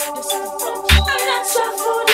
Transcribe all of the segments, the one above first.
I'm not so food.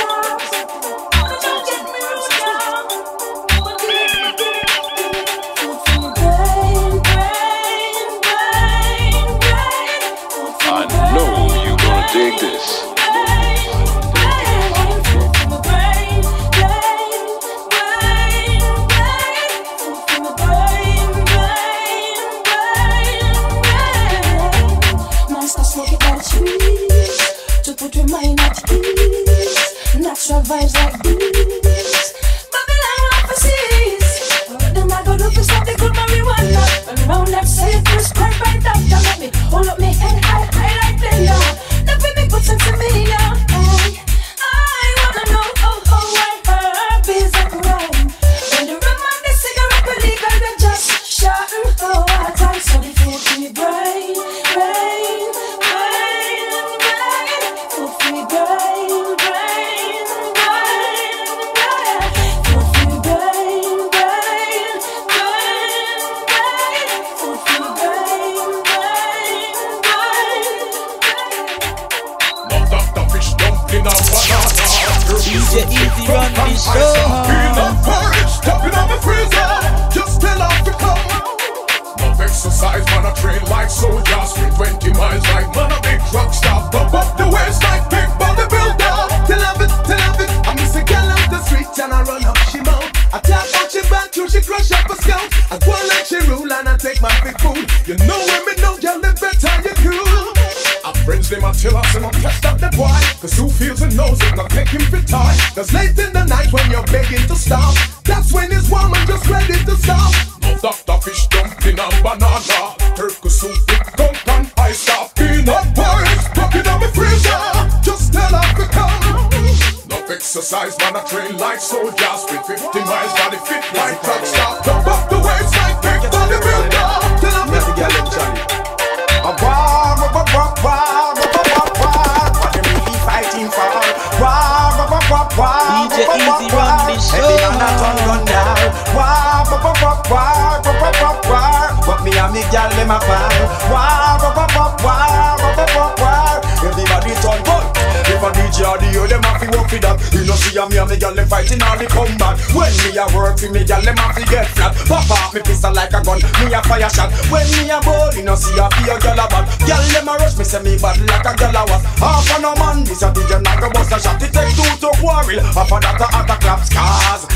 in all the combat. When me a work for me, gal them a fi get flat. Pop off me pistol like a gun, me a fire shot. When me a ball, you know see a fear gal a bad. Gal them a rush me, say me bad like a gal a was. Half a no man, this a DJ not go bust a shot. It take two to quarrel, half a that a attack claps cause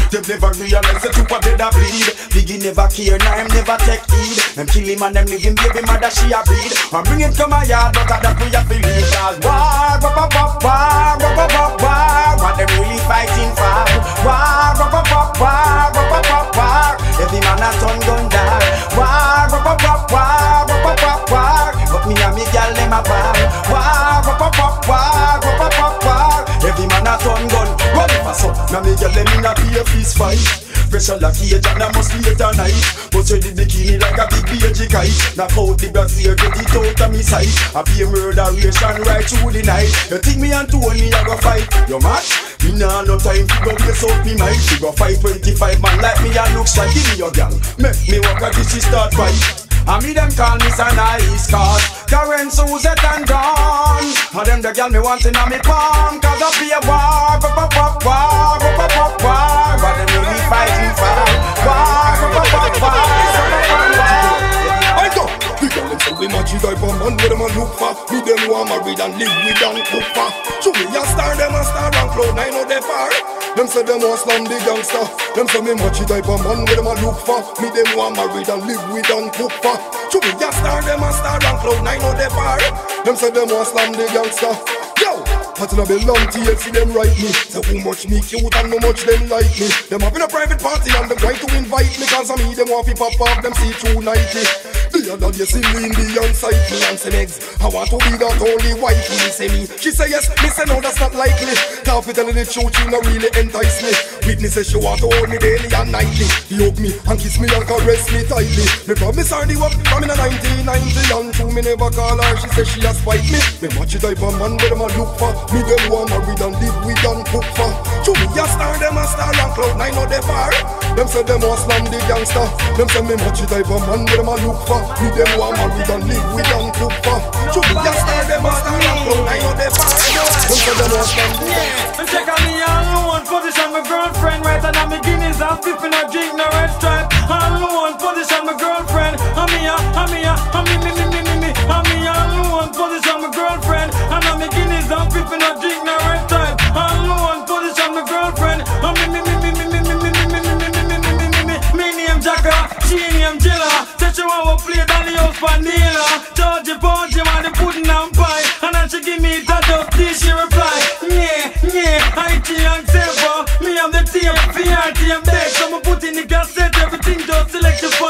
care, now him never take heed. Them kill him and them leave him baby mother she a breed. And bring it to my yard, but that we a it Cause war, war, war, war, war, war, war, What they really fighting for? War, war, war, war, war, war, war, war. Every man a turn gun down. War, war, war, war, war, war, war, war. But me and me gal them a war. War, war, war, war, war, war, war, war. Every man a turn gun. Run fast up. Now me gal them in a be a fist fight. Pressure like cage and I must late at night But the bikini like a big baby kite Knock out the brazier, get it out of me sight I be a murderation right through the night You think me and Tony I go fight? You mad? Me nah no time to go place out me mind You go fight 25 man like me and look shy Give me your gal, make me walk a this she start fight and me them call me San Ice Cause Karen, Suzette and Dawn And them the girl me wanting on me palm Cause I be a war, war, war, war, war, war, war, war But them really fighting for War, war, war, war, war, war I go We match it type of man Where them a look for Me them who are married and live with and cook for Show me a star, them a star and cloud nine know they far them say them want slam the gangster. Them say me matchy type of man where them a look for. Me them want married and live with and cook for. To me a star, them a star and cloud nine know they far. Them say them want slam the gangster. Yo, Hot in a long TL, see them right me. Say how much me cute and how much them like me? Them having a private party and them try to invite me. Cause of me, them want to pop off them see through 90 The other day see me in the me and say next I want to be that only wife me. Say me She say yes, me say no that's not likely Can't be telling the truth, she not really entice me. Witness say she want to hold me daily and nightly. He hug me and kiss me and caress me tightly. Me promise her the work from in a 1990 And true me never call her, she say she a spite me. Me watch it type of man where them a look for me them want married and live with and cook for. To me a star, them a star and cloud nine know they far. Them say them want slam the gangster. Them say me it type of man them a look for. Me them want married and live with and cook for. To me a star, them a star and cloud nine know they far. Yeah, check on me alone position, my girlfriend right and I'm Guinness. I'm flipping a drink, no red stripe.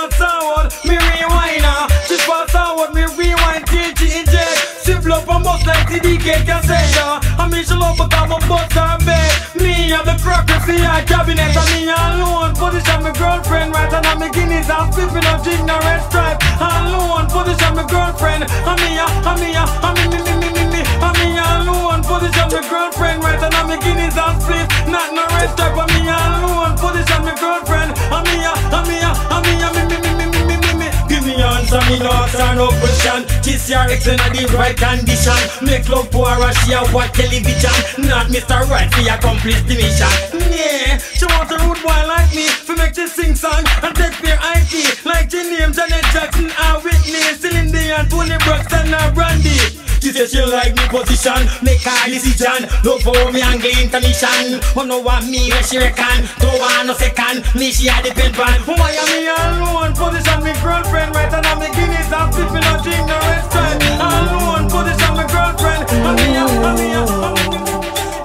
Fast forward. Me rewind now, just fast forward, me rewind, TNT inject. Simple up and bust like TDK cassette. I mean, she love but I'm a bust her bed. Me have the crockery, CI cabinet, and me alone. Position my girlfriend right, and I'm a Guinness. I'm flipping up red stripe. Alone, position my girlfriend. I'm me, I'm me, I'm me, me, me, me, me, me. I'm me alone, position my girlfriend right, and I'm a Guinness. I'm split, not no red stripe. I'm me alone, position my girlfriend. I'm me, I'm me, I'm me, Give me no answer, no question. Ex in the right condition. Make love for her, she a watch television. Not Mr. Right, we accomplish the mission. Yeah, she want a rude boy like me to make this sing song and take their IP. Like name Janet Jackson, I Whitney, Celine Dion, Toni Braxton, and Brandy. She say she like me position, make her decision. Look for me and gain commission. Oh no want me when she reckon, don't want no second. Me she a depend on. Why am me alone? Position me girlfriend right and I'm the Guinness. I'm flipping a drink no restaurant. Alone position me girlfriend. I'm me, I'm me, I'm me.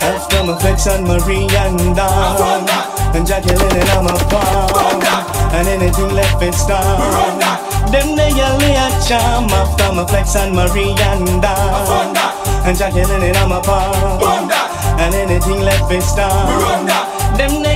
After my flex and Marie and Dawn And Jacqueline and I'm a palm And anything left it's done them they a lay a charm after my flex and Marianda. And Jacqueline I'm a palm. And anything left is down.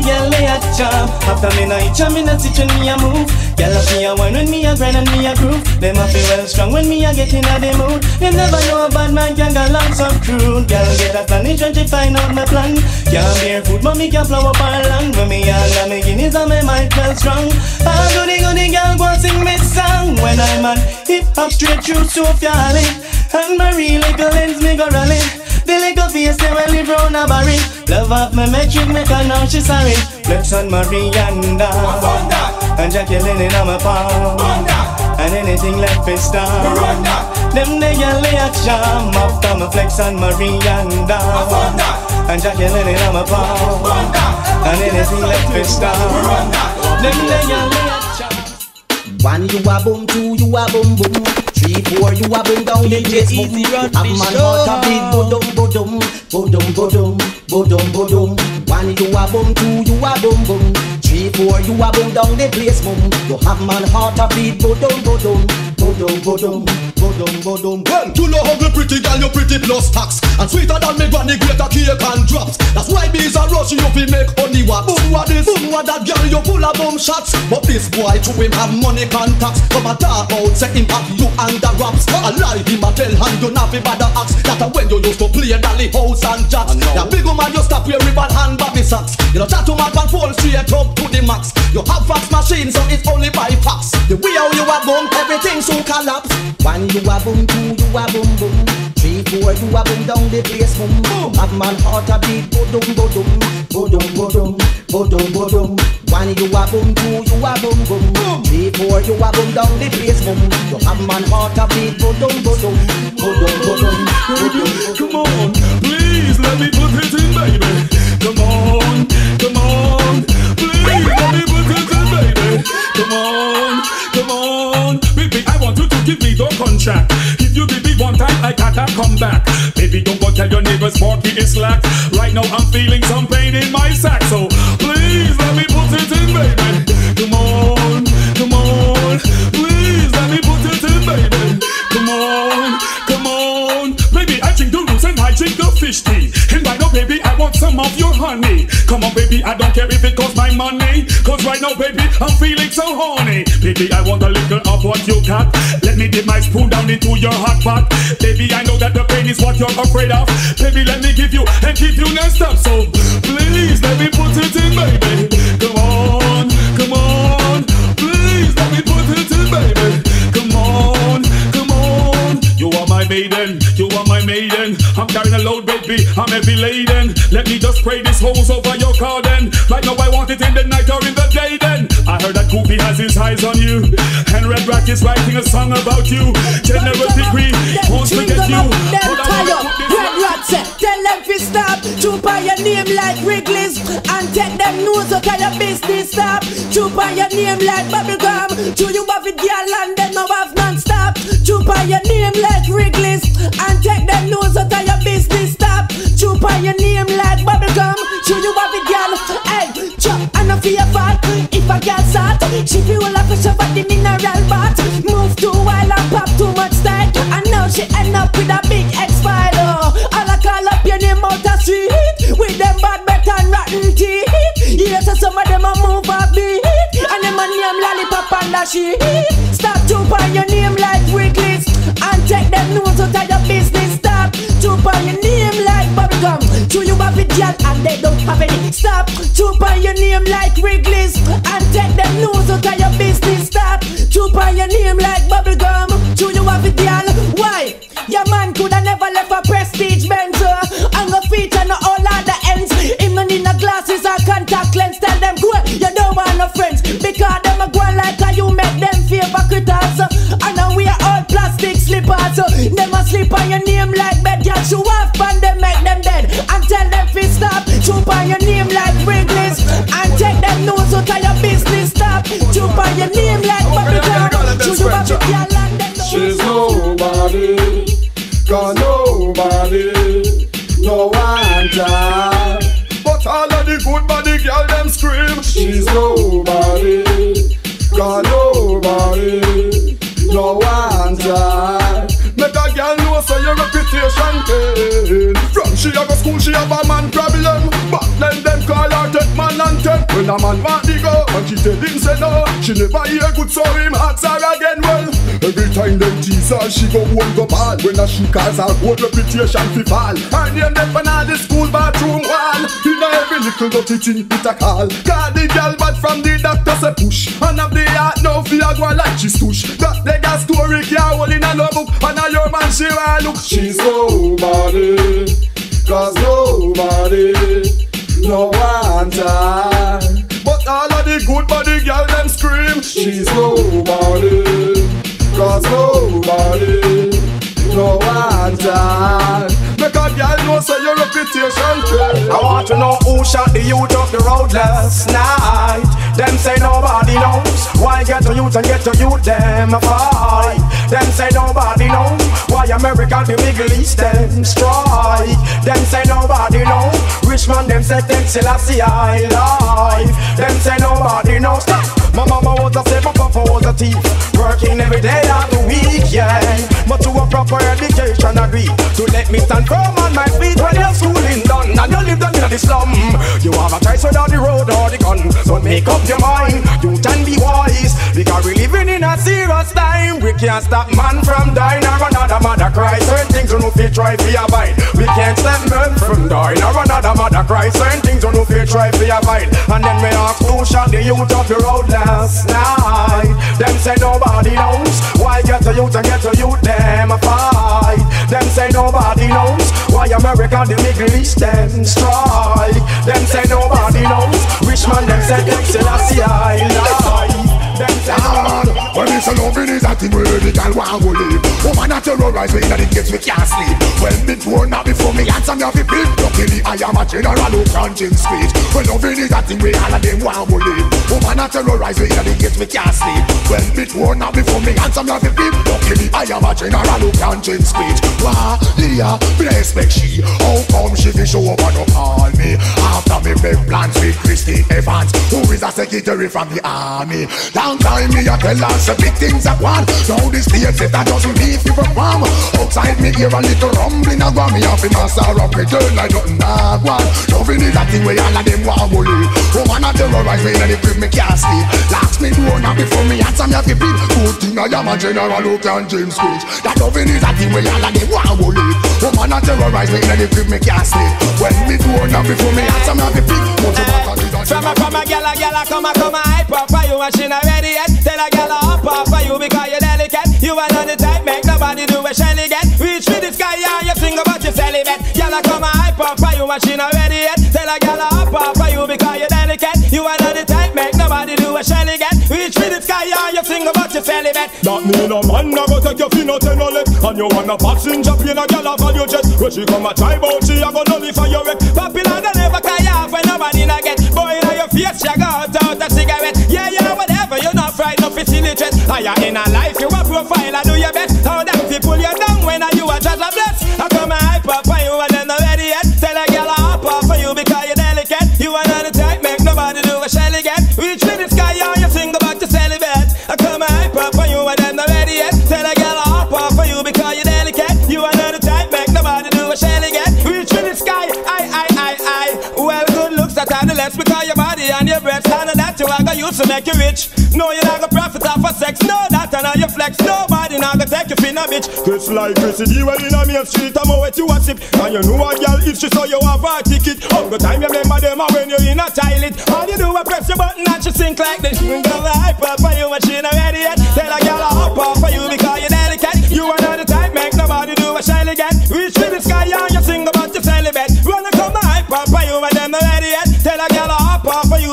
A lay a charm after me night jam in a stitch me a move. Girl a see a wine when me a grind and me a groove. Them a feel well strong when me a get in a the mood. You never know a bad man can go long some crude. Girl get astonished when she find out my plan. Can't bear food but me can flow up her land. When me a got me guineas and me might well strong. Ah goody goody girl go sing me song when I'm on hip hop straight through Sophia Alley. And my real little lens me go rally. The little face say well live round a barry. Love up my metric make her know she sorry. Flex on Marianda. And And Jacqueline in my palm. And anything left is down. Them they a lay a charm after my flex on Marianda. And Jacqueline in my palm. And anything left is down. Them they a lay a one you a boom, two you a boom boom. Three, four you a boom down the place. Run the man heart a beat, bodum bodum, bodum bodum, bodum bodum. One you a boom, two you a boom boom. Three, four you a boom down the place, boom. You have man heart a beat, bodum bodum, bodum bodum bodum, bodum. Well, you know how pretty girl, you pretty plus tax. And sweeter than me granny, greater cake and drops. That's why bees are rushing you fi make honey wax. Boom what this, boom what that girl, you full of boom shots. But this boy to him have money contacts. Come a talk out, say him have you under wraps. I lie him a tell hand you not fi bother axe. That a when you used to play dolly house and jacks. That big woman you stop your ribbon hand baby socks. You know chat to my and fall straight up to the max. You have fax machine so it's only by fax. The way how you are boom, everything so collapse. One you a boom, two you a boom boom. Three, four you a boom down the place boom. boom. Have man heart a beat, boom boom boom, boom boom boom, boom One you a boom, two you a boom boom. boom. Three, four you a boom down the place boom. You have man heart a beat, boom boom boom, boom boom Come on, please let me put it in, baby. Come on, come on, please let me put it in, baby. Come on, come on, give me the contract. If you give me one time, I gotta come back. Baby, don't go tell your neighbors Barkey is slack. Right now, I'm feeling some pain in my sack. So please let me put it in, baby. Come on, come on. Please let me put it in, baby. Come on. Baby, I want some of your honey. Come on, baby, I don't care if it costs my money. Cause right now, baby, I'm feeling so horny. Baby, I want a little of what you got. Let me dip my spoon down into your hot pot. Baby, I know that the pain is what you're afraid of. Baby, let me give you and keep you non-stop. So please, let me put it in, baby. Come on, come on. Please, let me put it in, baby. Come on, my maiden, you are my maiden. I'm carrying a load, baby, I'm heavy laden. Let me just spray this hose over your garden. Right now I want it in the night or in the day then. I heard that Goofy has his eyes on you. And Red Rat is writing a song about you. General degree wants to get you. Red say, tell them to stop. Choop on your name like Wrigley's. And take them nose out of your business stop. Choop on your name like Bubblegum. Chew you have it girl and then no have non-stop. On your name like Wrigley's. And take them nose out of your business stop. Choop on your name like Bubblegum. Chew you have it girl. Hey, chop and a fear fault. If a girl sat, she feel like a shove at the mineral bath. Move too wild and pop too much style. And now she end up with a big X-File. Some of them a move a beat. And them a name lollipop and the shit. Stop to on your name like Wrigley's. And take them notes out of your business. Stop to on your name like bubblegum. Chew you have it, girl, and they don't have any. Stop to on your name like Wrigley's. And take them notes out of your business. Stop to on your name like bubblegum. Chew you have it, girl. Why? Your man lens. Tell them go, you don't want no friends. Because them a go like how you make them critters. uh, And now we are all plastic slippers. Them a sleep on your name like bed. Girl, show off and them make them dead. And tell them fi stop. Choop on your name like Wrigley's. And take them nose out of your business. Stop. Choop on your name like. Chew you up with your land. She's nobody, got nobody, She's nobody, got nobody, no one time. Make a girl know so your reputation pain. From she a school, she have a man problem. But then them call her take man and ten. When a man want to go, and she tell him say no. She never hear good, so him ask her again. Well, every time them tease her, she go home go bad. When she calls her old reputation fi fall. Her name them on all the school bathroom wall. In a every little dirty thing it a call. Call the girl bad from the doctor say push. And have the heart now fi a go like she stush. Got the gas story can't hold in a no book. And a your man she want look. She's nobody, cause nobody, no one time. But all of the good body girl them scream. She's nobody, cause nobody, no one time. Make a girl know say your reputation fail. I want to know who shot the youth off the road last night. Them say nobody knows why get to youth and get to youth them fight. Them say nobody know why America the Middle East them strike. Them say nobody know rich man them say them Selassie I life. Them say nobody know. Stop. My mama was a slave, my papa was a thief. Working every day of the week, yeah. But to a proper education agree to let me stand firm on my feet when your schooling done and you live down in the slum. You have a choice without the road or the gun, so make up your mind. You can be wise because we living in a serious time. We can't stop man from dying or another mother cry. Certain things you know fi try fi abide. We can't stop man from dying or another mother cry. Certain things you know fi try fi abide. And then we ask who shot the youth off the road last night. Them say nobody knows why get to youth and get to youth them fight. Them say nobody knows why America the Middle East them strike. Them say nobody knows which man them say Selassie I life. Them nobody When it's a loving is a thing where the girl want to live. Woman a terrorize me that it gets me can't sleep. Well before now before me answer me a big Luckily I am a general who conscience speech When loving is a thing where all of them want to live. Woman a terrorize me that it gets me can't sleep. Well before now before me answer me a big Luckily I am a general who conscience speech Wah, Leah, me respect she. How come she fi show up and no call me? After me make plans with Christy Evans Who is a secretary from the army Long time me a tell her say big things at one Now this state set I just leave from farm Outside me hear a little rumbling a go Me off in a sorrow return like nothing dog one. Loving is that thing where all of them want live Woman a terrorize me and the crib me can't sleep. Last me door now before me answer me have to beat Good thing I am a general who can James speech. That loving is that thing where all of them want live Woman a terrorize me and the crib me can't sleep. When me door now before me answer me have to beat better From a from a gal a gal a come a come a hype up for you and she not ready yet. Eh? Tell a gal a up oh, off for you because you're delicate. You are not the type make nobody do a shelly get. Reach for the sky and you sing about your celibate. Gal a come a hype up for you and she not ready yet. Eh? Tell a gal a up oh, off for you because you're delicate. You are not the type make nobody do a shelly get. Reach for the sky and you sing about your celibate. That mean a man never take your fin out ten or let And you want a passenger plane a gal off on your jet When she come a try bout she a go nullify your wreck Popular they never cry off when nobody not get. Boy in your face you got out a cigarette. Yeah yeah whatever you not frightened of facilitate. Are you in a life you a profile I do your best. How them pull you down when a you a just a bless. I come a hype up for you and the less because your body and your breath and that you are gonna use to make you rich. No you're not gonna profit off of sex. No that and now you flex. Nobody not gonna take you fin a bitch. Chris like Chris, you well in a main street, I'm out you a sip And you know a girl, if she saw you have a ticket All the time you remember them and when you're in a toilet All you do is press your button and she sink like this. Girl, I hype up for you and she not ready yet. Tell a girl I hop off for you because you're delicate. You are not the type make nobody do a shy again. Reach to the sky and you sing about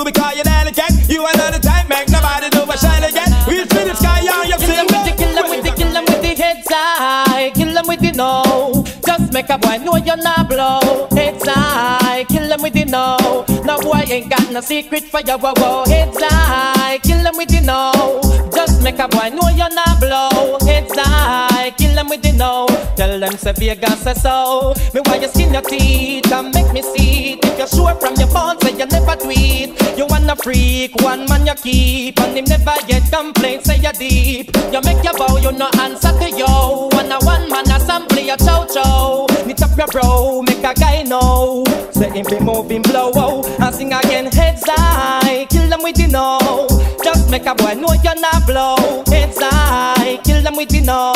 you because you're delicate. You are not the type make nobody do a shy again. Reach to the sky and you sing Kill with the, kill with the, kill with the heads high. Kill with the no. Just make a boy know you're not blow. Heads high. Kill with the no. No boy ain't got no secret for you. Whoa, whoa. Heads high. Kill with the no. Just make a boy know you're not blow. Heads high. Kill 'em with the no. Tell them say Vegas say so. Me why you skin your teeth and make me see it. If you're sure from your bones say you never tweet. You wanna freak, one man you keep, and him never get complaints. Say you deep. You make your bow, you no answer to yo. One a one man assembly a chow chow. Meet up your bro, make a guy know. Say him be moving blow, oh, and sing again heads high. Kill them with the no. Just make a boy know you're not blow. Heads high, kill them with the no.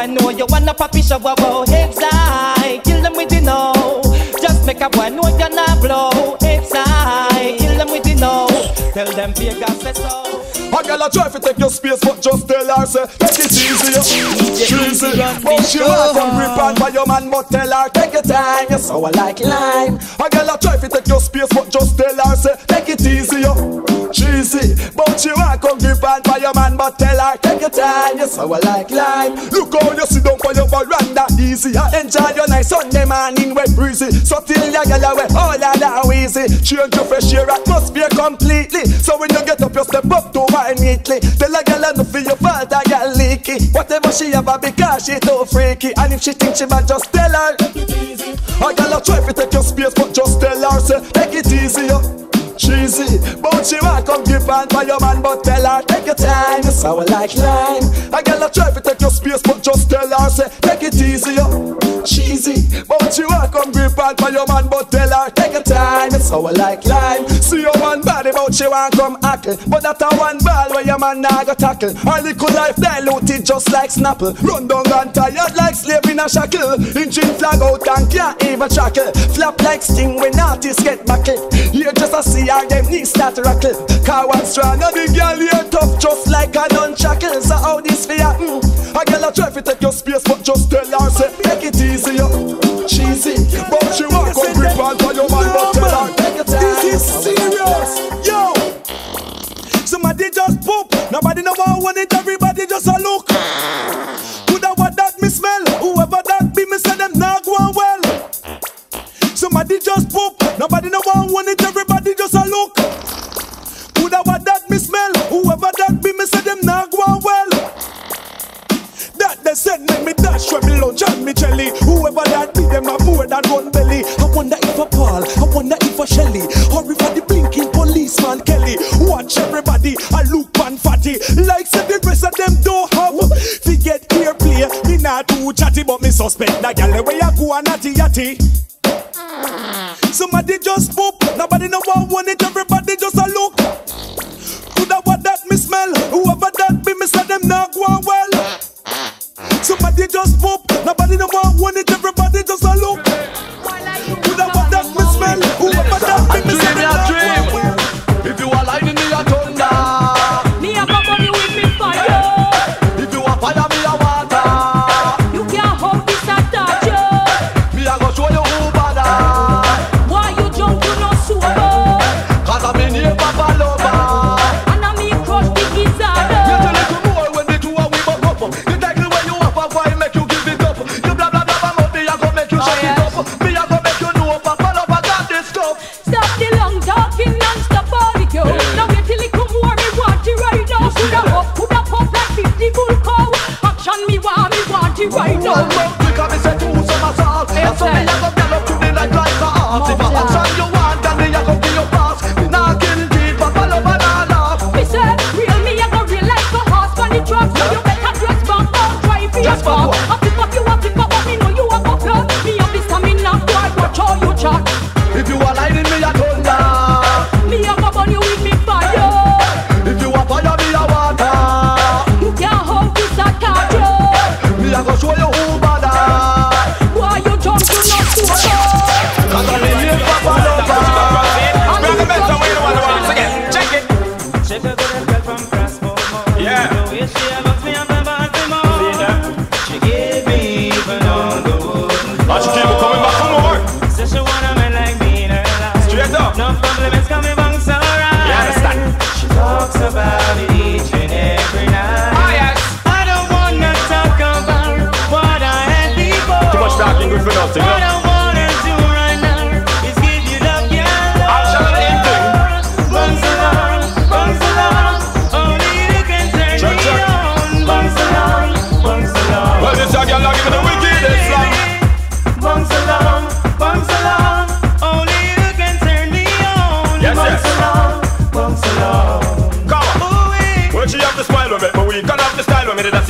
Boy know you wanna poppy show, wow. Heads high, kill them with the no. Just make a boy know you're not blow. Heads high, kill them with the no. Tell them Vegas say so. A girl a try to take your space, but just tell her say take it easy, easy. But oh, she want come grip on by your man, but tell her take your time. You're sour like lime. A girl a try to take your space, but just tell her say take it easy, cheesy. But she want come grip on by your man, but tell her take your time. You sour like lime. Look how you sit down for your veranda, easy. I Enjoy your nice Sunday morning, wet breezy. So till your girl away, all of that easy. Change your fresh air atmosphere completely. So when you get up, you step up to her neatly. Tell a girl I no feel your fault, a girl leaky. Whatever she have, because she too freaky. And if she think she bad, just tell her. A girl a try to take your space, but just tell her say take it easy, yo. Cheesy, but she want come give on by your man, but tell her take your time. You sour like lime. A girl a try to take your space, but just tell her say take it easy, yo. Cheesy, but she want come grip on by your man, but tell her take your time. You sour like lime. See your man body, but she want come hackle. But that a one ball where your man nah go tackle. Her little life diluted just like Snapple. Run down and tired like slave in a shackle. Engine flag out and can't even shackle. Flap like sting when artists get buckled. You just a see her them knees start rattle. Car one strong and the girl here tough just like a nunchuckle. So how this for happen? A girl a try to take your space, but just tell her say take it easy, yo. Cheesy, but she want come on for your man, but tell her. This is serious, yo. Somebody just poop. Nobody know what want it. Everybody just a look. Coulda what that me smell. Whoever that be, me say them not going well. Somebody just poop. Nobody know what want it. Everybody just a look. Coulda what that me smell. Whoever that be, me say them not going well. They said make me dash when me lunch and me jelly. Whoever that be them a more than one belly. I wonder if a Paul, I wonder if a Shelly, or if a the blinking policeman Kelly. Watch everybody, I look pan fatty. Like said the rest of them don't have. Fi get clear play, me not too chatty, but me suspect that gal where you go and natty yatty. Somebody just poop, nobody know what want it, everybody just a look. Coulda what that me smell, whoever that be, me say them not going well. Somebody just poop, nobody know what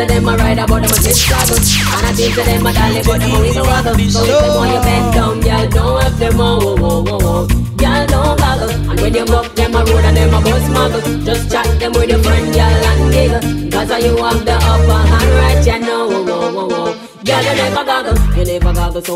to them I ride about them a they struggle And I think to them a dolly but them always a waggle So if them on your bend down, y'all don't have them all oh, oh, oh, oh. Y'all don't goggle And when you buck them a road and them a bus muggle Just chat them with your friend, y'all and giggle Cause you have the upper hand right, you know oh, oh, oh, oh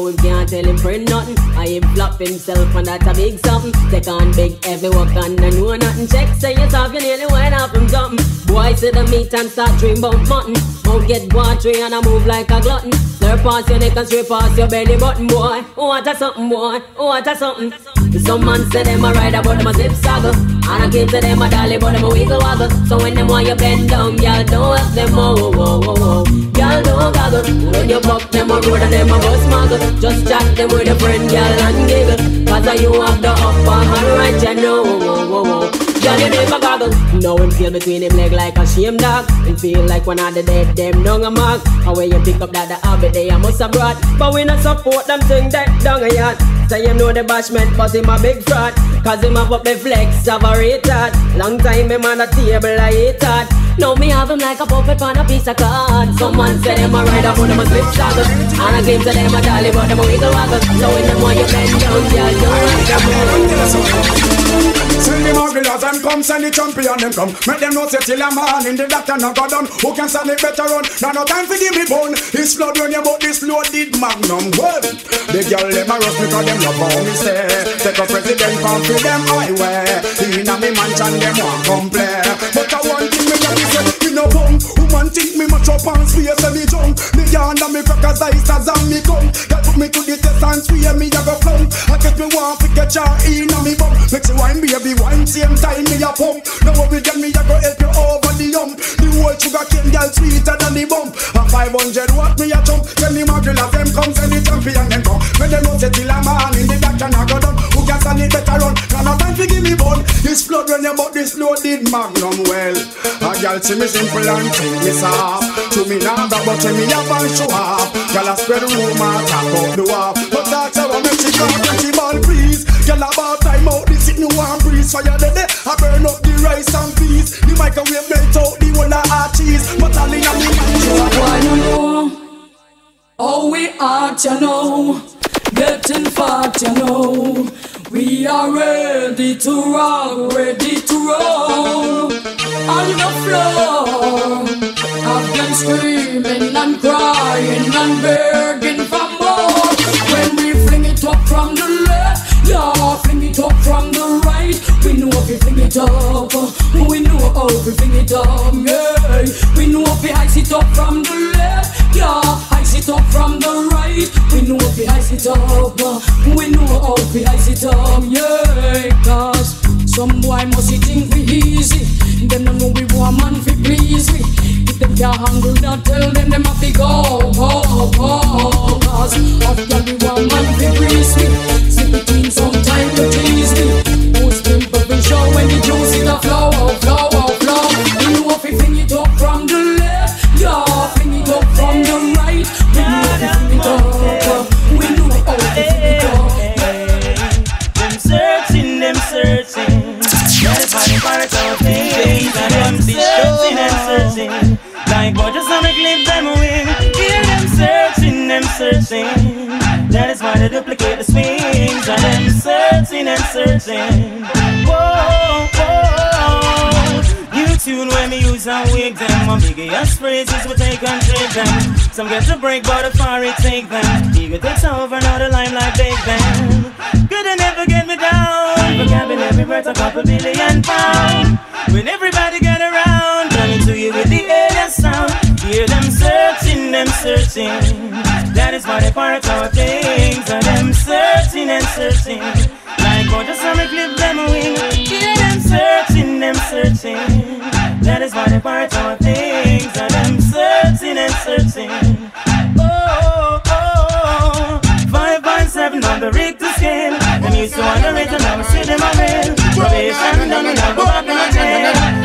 we can't tell him friend nothing. I him flop himself and that's a big something. Take on big every work and I know nothing. Check say yourself, you nearly went off from something. Boy, see the meat and start dream about mutton. Mouth get watery and I move like a glutton. Slurp past your neck and straight past your belly button, boy. What a something, boy. What a something. Some man say them a ride but them a zip saggle. And I keep to them a dolly, but them a wiggle waggle. So when them want you bend down, y'all don't help them, oh, oh, oh, oh, oh. Y'all don't goggle. When you buck them a road and them a bus muggle. Just chat them with a friend, y'all and giggle. Cause you have the upper hand right, you know, oh, oh, oh, oh. You never goggle. Now him feel between him leg like a shame dog. Him feel like one of the dead, them dung a mark. How when you pick up that the habit, they a must have brought. But we not support them thing that dung a yard. So you know the bashment, but him a big fraud. Cause him have up the flex of a retard. Long time him on the table, I hate that. Now me have him like a puppet on a piece of card. Someone said him a ride up on him a slip saddle. And I claim to them a dolly, but them a wiggle waggle. So when them want you bend down, girl, don't want them Send the smugglers and come send the champion them come. Make them know say till a man in the doctor not go done Who can stand it better run? Now no time for give me bone. This blood when you this loaded magnum. Well, the girl them a rush because them love how me stay Take a president from to them highway Inna me mansion them want come play. But I want thing me got say me no bum Woman think me much up and space and me jump Me yonder me crackers eyes as on me gun Girl put me to the test and swear me a go flung I get me want to get your inna me bum. Make you wine baby wine same time me a pump. Now we get me a go help you over the hump. The whole sugar cane girl sweeter than the bump. A 500 watt me a jump. Tell me my girl them come send the champion them come When them know say till a man in the doctor not go down Who can stand it better run Can no time to give me bun This blood you but this loaded magnum well. A girl see me simple and think me soft To me now go but me a and show off. Girl a spread rumor talk up the wall But that's how I make she come pretty ball please Girl about time out this it one breathe grease fire dead I burn up the rice and peas. The microwave melt out the whole of our cheese. But all in a me mind Why you know Oh we are you know? Getting fat you know We are ready to rock Ready to roll On the floor I've been screaming and crying and begging for more When we fling it up from the left yeah, fling it up from the right. We know if we fling it up. We know how we fling it up. Yeah, we know if we ice it up from the left. Yeah, ice it up from the right. We know if we ice it up. Uh, we know how we ice it up. Yeah, cause some boy must think we easy. Them don't know we want man fi please we. If them can't handle that, tell them them have to go. go, go. Cause girl we want man fi grease me Sip it in sometime to tease me Who's pimple fi show when the juice in a flow oh, flow Like what just wanna clip them wing. Hear them searching, them searching. That is why they duplicate the swings. And them searching and searching. Whoa, whoa. New tune when me use and wig them. My biggest phrases we take and trade them. Some get to break, but the far it take them. Ego takes over, now the limelight take them. Could they never get me down? Vocabulary worth a couple billion pound. When everybody get around, coming to you with the them searching. That is why they part our things. And them searching and searching. Like how the summer clip them wing. Hear them searching, them searching. That is why they part our things. And them searching and searching. Oh, oh, oh. Five point seven on the Richter scale. Them used to underrate and now we see them again. Probation done and now go back in jail.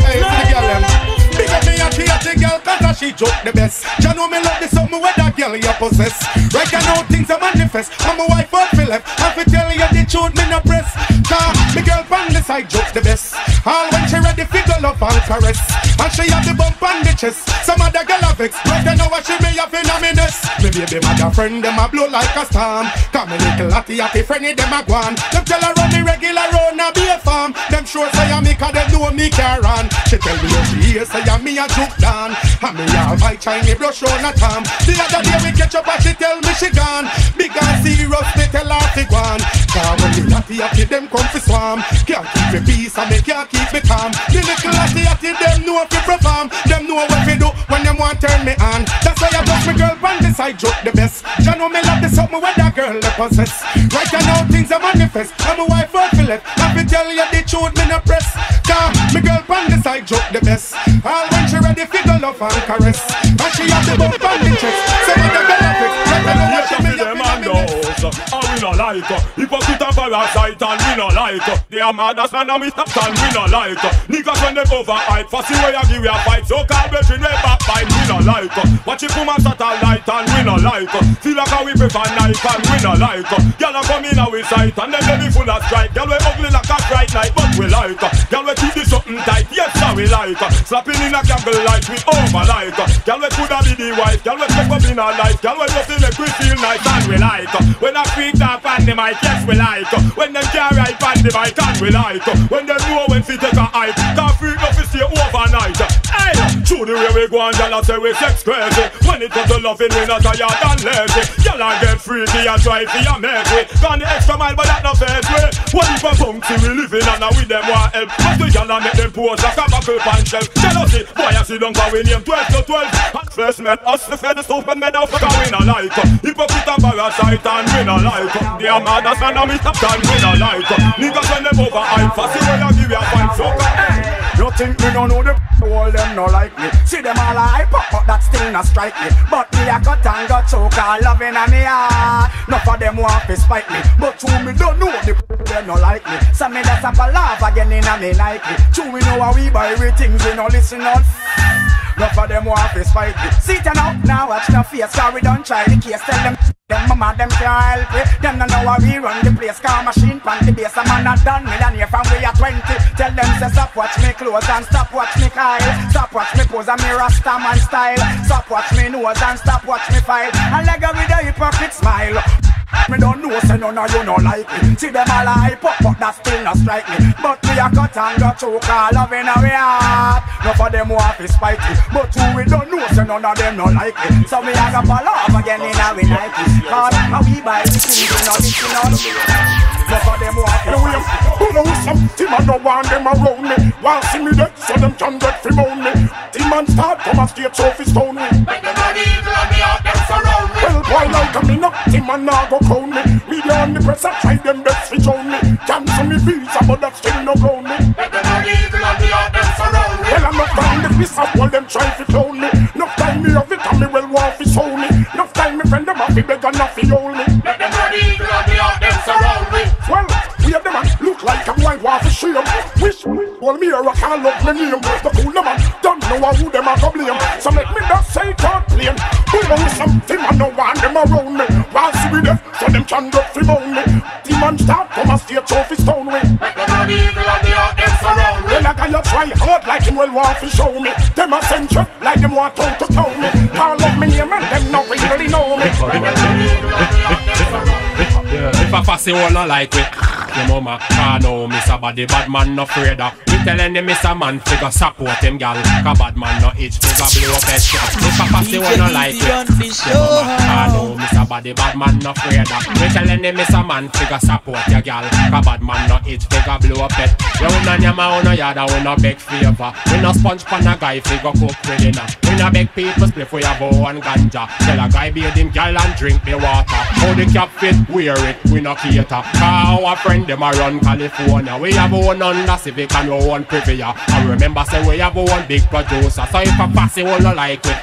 Cause joke the best. You know me love the something where that girl you possess. Right now things are manifest. I'm a wife out for left. I fi tell you the truth me no press. Cause me girl from the side joke the best All when she ready fi go love and caress. And she have the bump on the chest. Some other girl have Right I know what she may have in a minutes Me baby mother friend them a blow like a storm. Come me little hatty hatty friendly them a gwan Them tell her run the regular round a be a farm. Them sure say I me cause them know me care on She tell me she hear say I me a juke down. And me all my Chinese brush on a tom The other day we catch up and she tell me she gone. Big and serious me tell her to go on. Cause when the natty hatty them come fi swarm. Can't keep me peace and me can't keep me calm. The little hatty hatty them know fi perform. Them know what fi do when them want turn me on. That's why I touch me girl on the side joke the best. You know me love the something where that girl they possess. Right I know things are manifest. I'm a wife out fi left. I fi tell you the truth me no press. Cause me girl on the side joke the best. All when she ready fi go love and caress. And she have the bump on the chest. Some of the girl have it. Right I know what she And we no like uh, Hypocrite and parasite and we no like uh, They are mad as man and we stop and we no like uh, Niggas when they overhype Fussy way I give you a fight So call brethren we backbite we no like uh, Watch it from a satellite and we no like uh, Feel like how we prefer knife and we no like uh, Girl a come in our sight and them belly full of strike Girl we ugly like a bright light but we like uh, Girl we keep this something tight yes so we like uh, Slapping in a candle light we over like uh, Girl we coulda be the wife Girl we step up in our life Girl we just make we feel nice and we like uh, When I speak up on the mic yes we like. When them ride on the mic and we like. When them know when to take a hike The way we go and y'all say we sex crazy. When it comes to loving we not tired and lazy. Y'all get freaky and try for your mate we Gone the extra mile but that no fair way What if a funky we living and now with them want help. But the y'all make them pose like a buckle pan shelf Jealousy, boy I see don't go we name 12 to 12 And first met us the fed the and made out Cause we not like Hypocrite and parasite and we not like They are mad as man and we stop and we not like Niggas when them over hype Fussy when I give you a fine so You think me don't know the all them no like me. See them all hype up but that still not strike me. But me a cut and got choke all loving on me heart. Enough of them want to spite me. But true me don't know the them no like me. So me that's a laugh again in a me Nike True we know how we buy we things we no listen on. Enough of them want to spite me. See them out now watch the face we don't try the case. Tell them them mama them can't help it. Them no know how we run the place Car machine pan the base. A man a done millionaire from we are 20 Tell them say stop watch me clothes and stop watch me Kyle Stop watch me pose and me rasta man style. Stop watch me nose and stop watch me file. And leg with a hypocrite smile. Me don't know, say none of you no like me. See them all hype up, but that still not strike me. But me a cut and go choke all love in our heart. None of them want to spite me. But who we don't know, say none of them no like me. So me a go fall off again in our Nike Cause how we buy the things we no listen on None of them want to Anyway, who knows something I don't want them around me? Want see me dead so them can get free moan me. The man start from a state trophy stone me. Make them money evil and me out them surround me. Well, boy like a me not, the man now go crown me. Media on the press I try them best to show me. Cancel me visa but that still no ground me. Make them money evil and me out them surround me. Well, I'm not find the piece of all them try to clone me. Enough time me have it and me well want to show me. Enough time me friend them have fi beg and not fi hold me. Let them know the like a white water for shame. Wish all me here I can't love me name. The cool man don't know who them a to blame. So make me not say can't blame. Who know something I know want them around me. While see me there, so them can fi moan me. Demon start come and stay trophy stone way. Let them know the eagle and the them surround me. Well, I try hard like him will want to show me. Them a send you like them want to tell me. Call up me name and them not really know me. If a fussy one not like it, your mama can't know me body bad man no afraid of. Tell any Mr. Man figure support him gal, cause bad man no itch figure blow up his shot. If a fussy one not like it, can't know me body bad man no afraid of. We tell any Mr. Man figure support your gal, cause bad man no itch figure blow up it. You una nyama una yada una beg favor. We no sponge pan a guy figure cook with dinner. We no beg people split for your bow and ganja. Tell a guy bathe him gal and drink the water. How the cap fit, wear it, we no cater. Cause our friend them a run California. We have one under Civic and we one Privia. And remember say we have one big producer. So if a passy will not like it,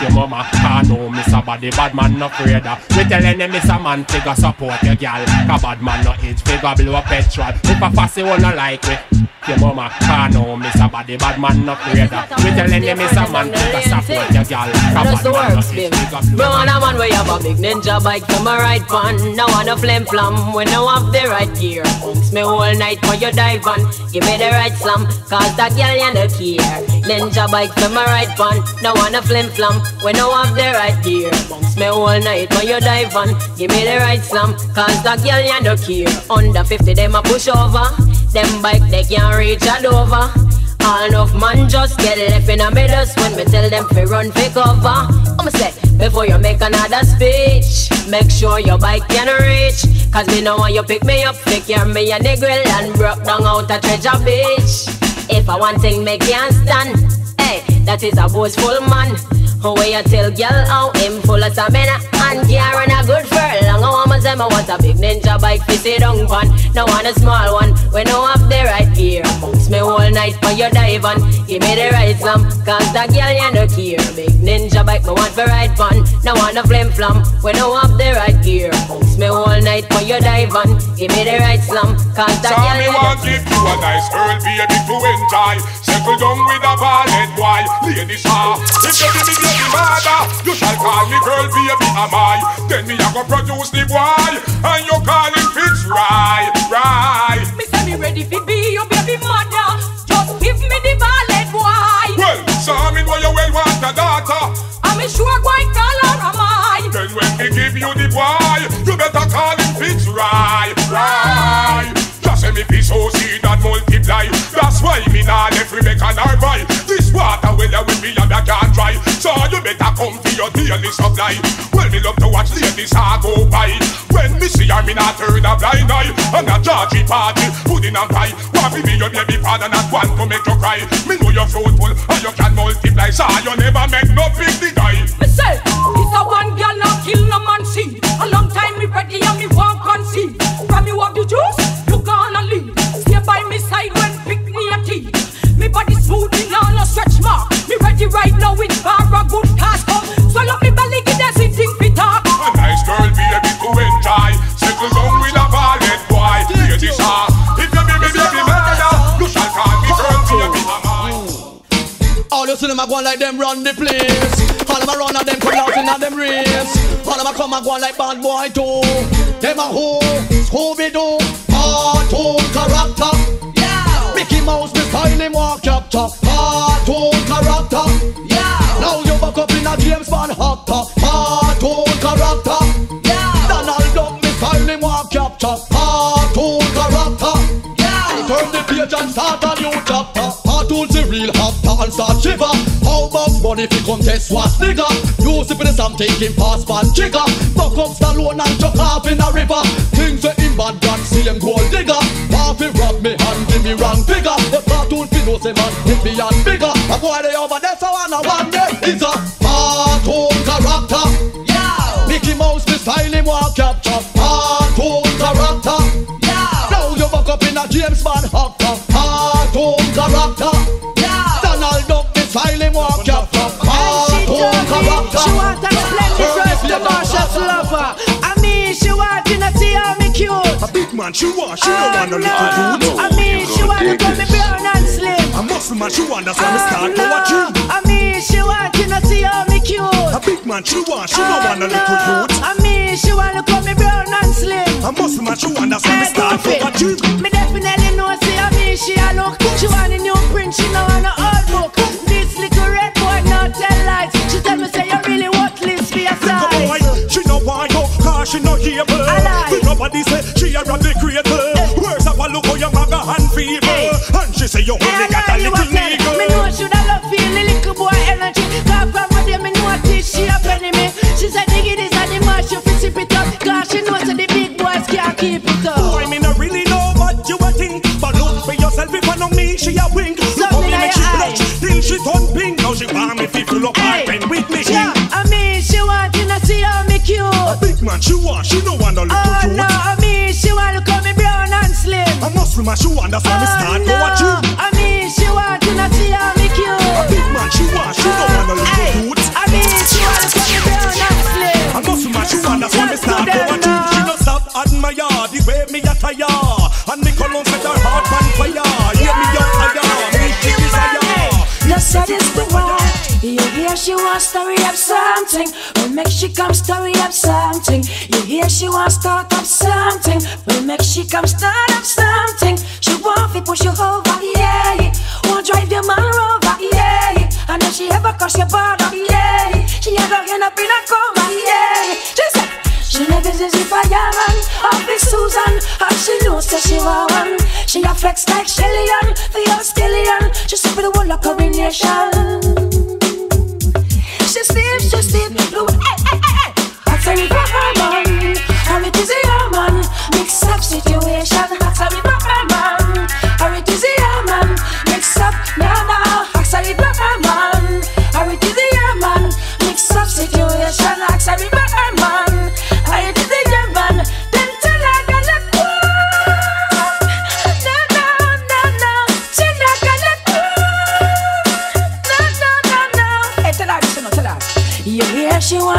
your mama can't know Mr. Body bad man no afraid of. We telling them Mr. Man figure support your gal. Cause bad man no itch figure blow up petrol. If a passy will not like it, your mama can't know Mr. Body bad man no afraid of. We telling them Mr. Man figure support your gal. Cause bad man no itch figure blow Me a man where you have a big ninja bike to my right pan. Now want a flim flam when I have the right gear. Books me all night for your dive on. Give me the right slam, cause that girl you no care. Ninja bike to my right pan. Now want a flim flam when I have the right gear. Books me all night when you dive on. Give me the right slam, cause that girl you no care. Under 50 them a push over. Them bike they can't reach a Dover. All enough man just get left in a middle when me tell them to run for cover. I'ma say before you make another speech, make sure your bike can reach. Cause me know when you pick me up, pick your me a nigga and broke down out a treasure beach. If I want thing me can't stand, hey, that is a boastful man. How way you tell girl how him full of stamina and can't run a good furlong. I want say I want a big ninja bike fi sit down pan. No want a small one when no have the right gear. Bounce me all night for your dive on. Give me the right slam, cause that girl you no care. Big ninja bike me want for ride fun. No want a flim flam when no have the right gear. Bounce me all night for your dive on. Give me the right slam, cause that girl you no want give you a nice girl, baby, to enjoy. Settle down with a ballad boy, Lady Saw. If you give me baby mother, you shall call me girl, baby, am I? Then me a go produce the boy, and you call him Fitz right, right. Me say me ready fi be your baby mother. Just give me the ballet boy. Well, so me know you well want a daughter. I'm sure going call her am I. Then when me give you the boy, you better call him Fitz right, right. Just say me be so seed and multiply. That's why me nah left Rebecca nor buy. This water well ya with me and I So you better come for your daily supply. Well me love to watch ladies I go by. When me see her me not turn a blind eye. And a Georgie party, pudding and pie. Want to be your baby father not want to make you cry. Me know you're fruitful and you can multiply. So you never make no big the guy. Me say it's a one girl now kill no man see. A long time me ready and me want conceive. From you have the juice, you gonna leave. Stay by me side when pick me a tea. Me body smooth all no stretch mark. Me ready right now with bar a good task come. Swallow me belly give them sitting fit talk. A nice girl be baby to enjoy. Settle down with a ballet boy. Lady Saw. If you be me baby mother, you shall call me girl baby mama. All you see them a go like them run the place. All them a run and them come out in a them race. All them a come and go like bad boy too. Them a who? Scooby Doo. Cartoon character. Mickey Mouse the style him walk chapter. Cartoon character. Yeah. Now you back up in a James Bond actor. Cartoon character. Yeah. Donald Duck me style him walk chapter. Cartoon character. Yeah. Turn the page and start a new chapter. Cartoon the real actor and start shiver. How about money if you contest was nigga? You sipping the Sam taking fast pan trigger. Buck up Stallone and chuck off in a river. Things that in bad God see him gold digger. Half it rob me and me wrong figure. But cartoon fi know say man me and bigger. A boy they over there so I know one day it's a cartoon character. Yeah. Mickey Mouse the style him walk capture. Cartoon character. Yeah. Now you buck up in a James Bond actor. Cartoon character. Yeah. Donald Duck the style him walk capture. Cartoon character. She want a splendid the to page Marsha just love her. I mean, she want to see how me cute. Man she want, she don't ah, want no little dude. I mean, she want to call me brown and slim. A muscle man she want, that's why me Oh, start go a gym. I mean, she want to see how me cute. A big man she want, she don't ah, want no little dude. I mean, she want to call me brown and slim. A muscle man she want, that's why me start go a gym. She no able. With nobody say she a rob the cradle. Words of a look how your maga hand fever. Hey. And she say you only got a little a nigga. Me know should I love feel the little boy energy. Cause from my day me notice she a penny me. She said nigga this and the mash you sip it up. Cause she knows that the big boys can't keep it up. Boy, me no really know what you a think But look for yourself if I know me, she a wink Look how me Something make she blush Think she turn pink Now she want me fi full up pen with me she want, she no want oh, no little Oh youth no, I mean she want to call me brown and slim. A muscle man she want, that's why me Oh start no, go a gym I mean she want to not see how me cute. A big man she want, she oh, no she wants story up something. Well, make she come story up something. You hear she wants to start up something. Well, make she come start up something. She want to push you over, yeah. Want drive your man over, yeah. And if she ever cross your border, yeah. She ever end up in a coma, yeah. She said. She never says if I am man, off Susan, and she knows that she want one. She a flex like Shelly-Ann, the stallion. She with the whole of coronation. Situation,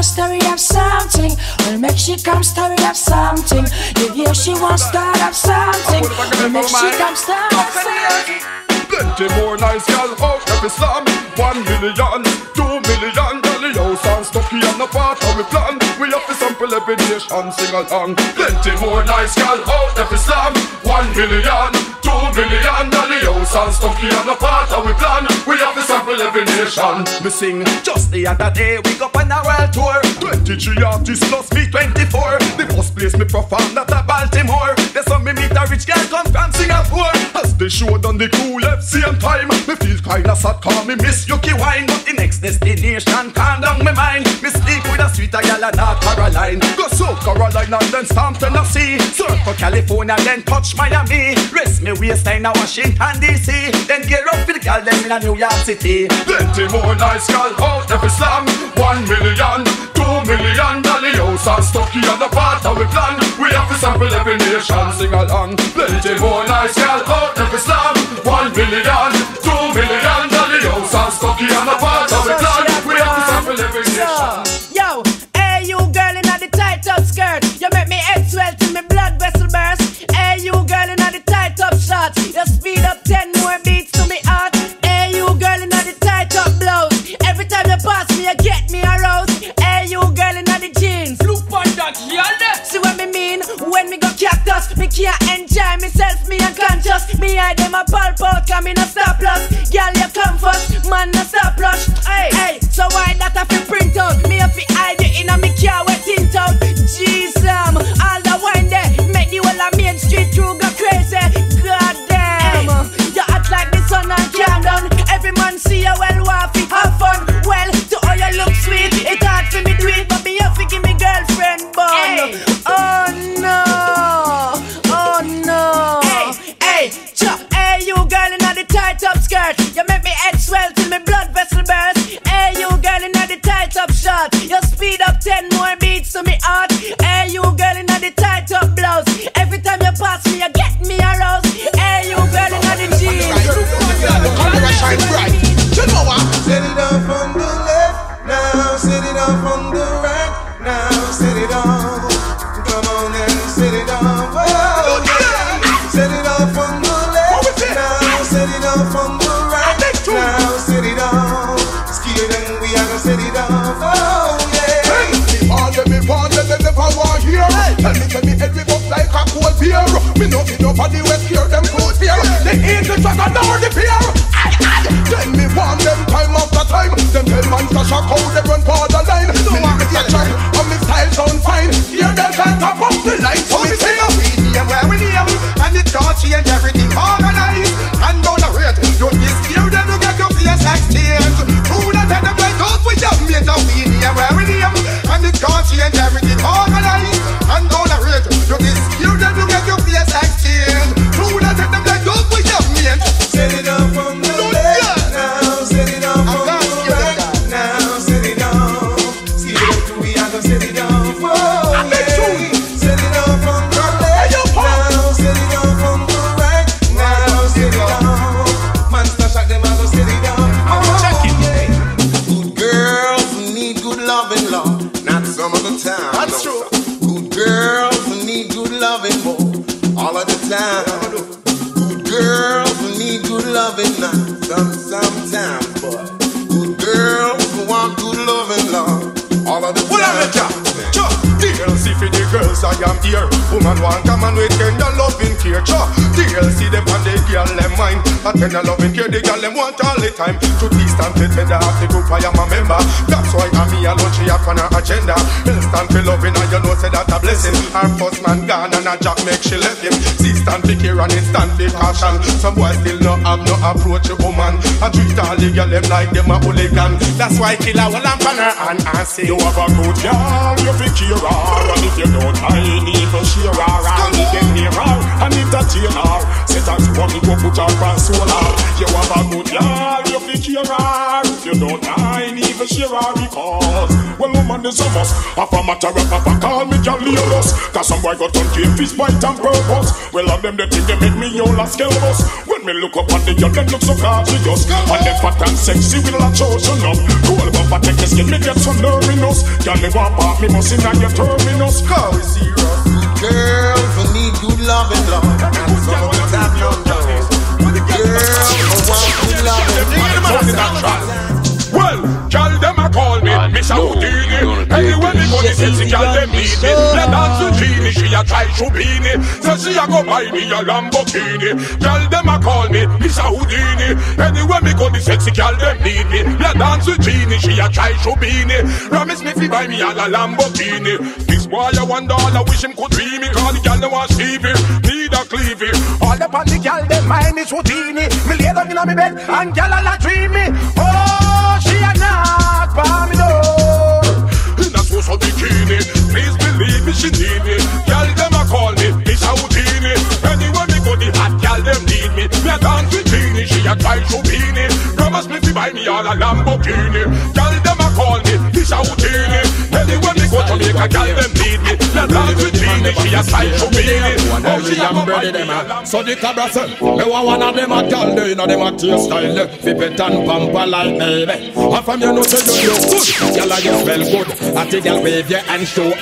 wants story of something. Well, make she come story of something. You hear she wants start up something. Well, make she come start up something. Plenty more nice gal out every slam One million, two million Dolly house and Stucky and the part of we plan We have to sample every nation sing along Plenty more nice gal out every slam One million, two million Dolly house and Stucky and the part of we plan We have to sample every nation Me sing just the other day, we go on a world tour. 23 artists plus me 24 The first place me perform that a Baltimore. There's some me meet a rich girl come from Singapore. As they showed on the crew left same time Me feel kinda sad call me miss Yucky wine, but the next destination calm down my mind. Me sleep with a sweeter girl in North Caroline. Go South Carolina and then stamp Tennessee, for California, then touch Miami. Rest me waistline now Washington DC. Then gear up for the girl them in a New York City. Plenty more nice gal out every slam One million, two million Dolly house and Stucky and the part of we plan We have to sample every nation sing along Plenty more nice gal out every slam One million, two million Dolly house and Stucky and the part of we plan We have to sample every nation Yo, hey you girl in the tight up skirt. You make me head swell till me blood vessel burst. Hey you girl in the tight up shorts. You speed up ten more beats to me heart. Hey you girl in the tight up blouse. Every time you pass me, you get me aroused. Hey you girl in the jeans. Look on that girl See what me mean? When me go cactus, me can't enjoy myself. Me unconscious. Me hide them a pulp out, come in a stop loss. Girl you come first, man a stop rush. Hey, hey, so why that I fi print out? Me a fi hide you in a me car tight up skirt. You make me head swell till my blood vessel burst. Hey, you girl in the tight up shot. You speed up 10 more beats to me heart. Hey, you girl in the tight up blouse. Every time you pass me, you get me aroused. Hey, you girl in the jeans. A jack make she left him. See stand for care and instant caution. Some boys still no have no approach a woman. I treat all the girl them like them a hooligan. That's why killer will lamp on her and I say You have a good girl, you care her. And if you don't mind, even share her. And if you near her, and entertain her Sit and see what me go put her on solar. You have a good girl, you fi care is a must If a matter of papa call me Leonos Cause some boy got on game fish bite and purpose. Well, of them, they think they make me all a scalebus When me look up on the girl, them look so gorgeous. And they fat and sexy, will I chosen up. Cool bumper take the skin, me get some nerviness Girl, me want part, me must in your terminus. Cause we serious Girls who need good love and love a try Shubini So she a go buy me a Lamborghini. Girl, them a call me Miss Houdini. Anywhere me go, the sexy girl, them need me. Let dance to Genie, she a try Shubini Promise me fi buy me a la Lamborghini. This boy a one dollar, wish him could be me Cause the girl, them want Stevie. Need a cleavy. All the on the girl, them mind is Houdini. Me lay down inna me bed and girl a la dream me. Oh, she a knock for me door A so so bikini Please believe me, she need me. Girl, them a call me Miss Houdini Anywhere me go, the hot girl, them need me. Me a dance with Genie, she a try Shubini Promise me fi buy me all a Lamborghini. Girl, them a call me Miss Houdini Anywhere me go, Jamaica, girl, them need Me a dance with Genie, she a try Shubini Oh, she a go buy me So the cabra say, me want one of them a girl, they know them a taste style, pet and pamper like me. And from you know say you look good, girl, you smell good. I take girl wave your hand show.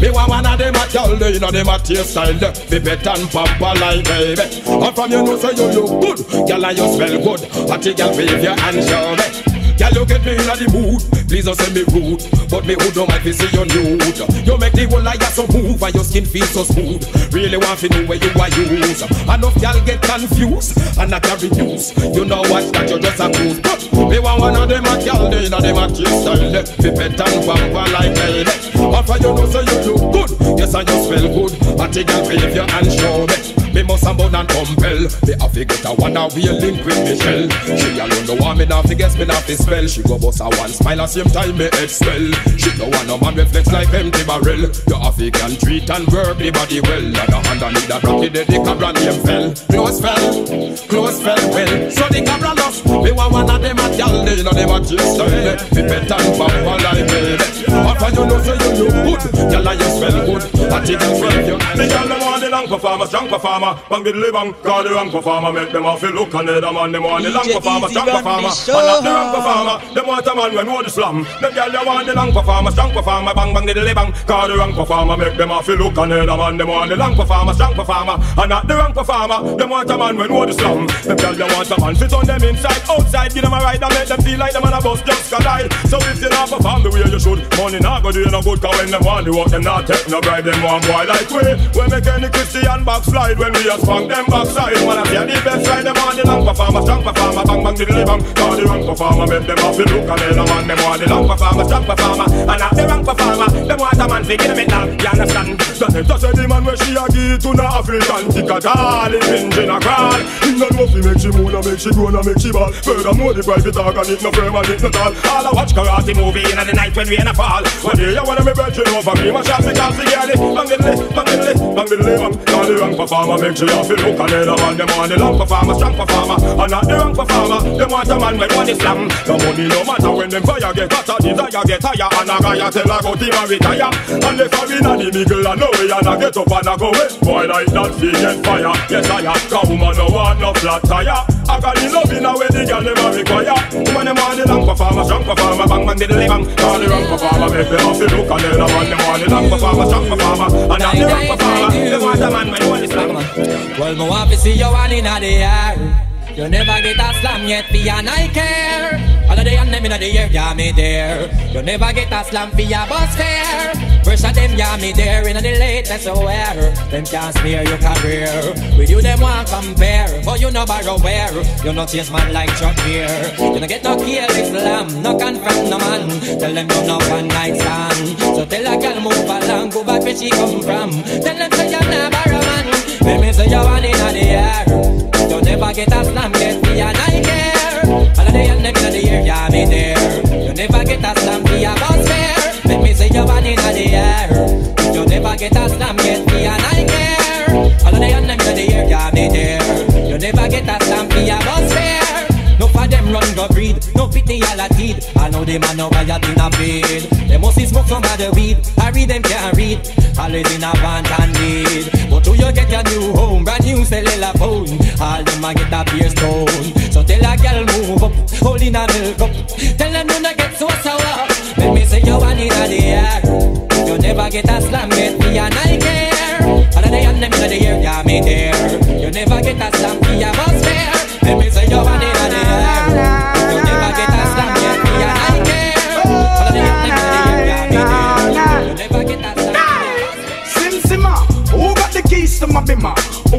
Me want one of them a girl, they know them a taste style, fi pet and pamper like me. And from you know say you look good, girl, you smell good. I take girl wave your hand show me. You get me in the mood. Please don't say me rude, but me who don't mind to see you nude. You make the whole liar so move and your skin feel so smooth. Really want to know where you are use. Enough girl get confused and not carry news. You know what? That you just a cruise. But me want one of them a girl, they know them a kiss style. Fi pet and pamper like me. After you know say you look good, yes and you smell good. I take a behavior and show me. Me must have and compel. Me have to get a one a real link with Michelle She alone no want me not to guess me not to spell. She go bust a one smile at same time me head swell She no want no man reflex like empty barrel. You have to can treat and work the body well. And the hand and the rocky the cabra name fell. Close fell, close fell well. So the cabra lost. Me want one of them a gal They know them a chase style Me. Pet and pamper like me. After you know say you look good Gal and you smell good. I take a smell you Me girl them want the long performer, strong performer Bang the bang, the wrong performer Make them off look and the man Them want the long performer, strong performer And not the wrong performer Them want a man when know the slam. Them girl they want the long performer, strong performer Bang bang the bang, the wrong performer Make them off look and the man Them want the long performer, strong performer And not the wrong performer Them want a man when know the slam. Them girl they want a man Fit on them inside, outside Give them a ride and make them feel like them on a bus just collide So if you not perform the way you should Money not go do you no good Cause when them want the work Them not take no bribe Them want boy like we. We make any Christian backslide When we a spunk them backside. Man I fear the best ride Them want the long performer. Strong performer Bang bang diddly bang Call the wrong performer Make them off the look. And then a man Them want the long performer Strong performer. And not the wrong performer Them want a man Figure them it now You understand? Just it just say the man Where she a give to no African Tick a tall Him engine a crawl. Him no know fi make she And make she grow make she ball. Furthermore the private it no firm And it no tall. All I watch karate movie In the night when we in a fall. One day you wanna me virgin over me My shots the girl Bang diddly Bang diddly Bang diddly bang. Call the wrong performer Make she off the look And then a man Them want the long performer Strong performer. And not the wrong performer. Them want a man want the slam. The money no matter When them fire get hotter Desire get higher. And a guy a tell her go team and retire. And if I win a the middle And no way And I get up and I go away Boy like that She get fire. Yes I am. Cause woman no want no flat tire. I got the love in a way the girl never require. Woman them want the long performer Strong performer. Bang bang diddly bang. Call the wrong performer. Make them off the look And then a man Them want the long performer Strong performer. And not the wrong performer. Them want a a man you want this man. Well, me want to see you one in the air. You never get a slam yet, for your I care. All of the and them in the air, yeah, me there. You never get a slam for your bus fare. First of them, yeah, me there. In the latest aware, them can't smear your career. With you, them want compare. But you no borrow where. You no chase man like Chuck here. You no get no kill Islam, no confront no man. Tell them you no one night stand. So tell a girl move along, go back where she come from. Tell them say you're not borrow man. Let me say you want in the air. You never get a slam, get me and I care. All of the and them in the air, yeah, me there. You never get a slam, be a boss fair. Let me say you're one in the air. You never get a slam, get me and I care. All of the and them in the air, yeah, me there. You never get a slam, be a boss fair. No for them run go breed, no pity all a teed. I know them a know why you in a bed. They must smoke some other weed. I read them can't read. Always in a want and need. But till you get your new home, brand new cellular phone. All them a get a beer stone. So tell a girl move up, hold in a milk up. Tell them do not get so sour. Let me say you one in the air. You never get a slam, get me and I care. All of the and them in the air, yeah me there. You never get a slam, be a boss fair. Let me say you one in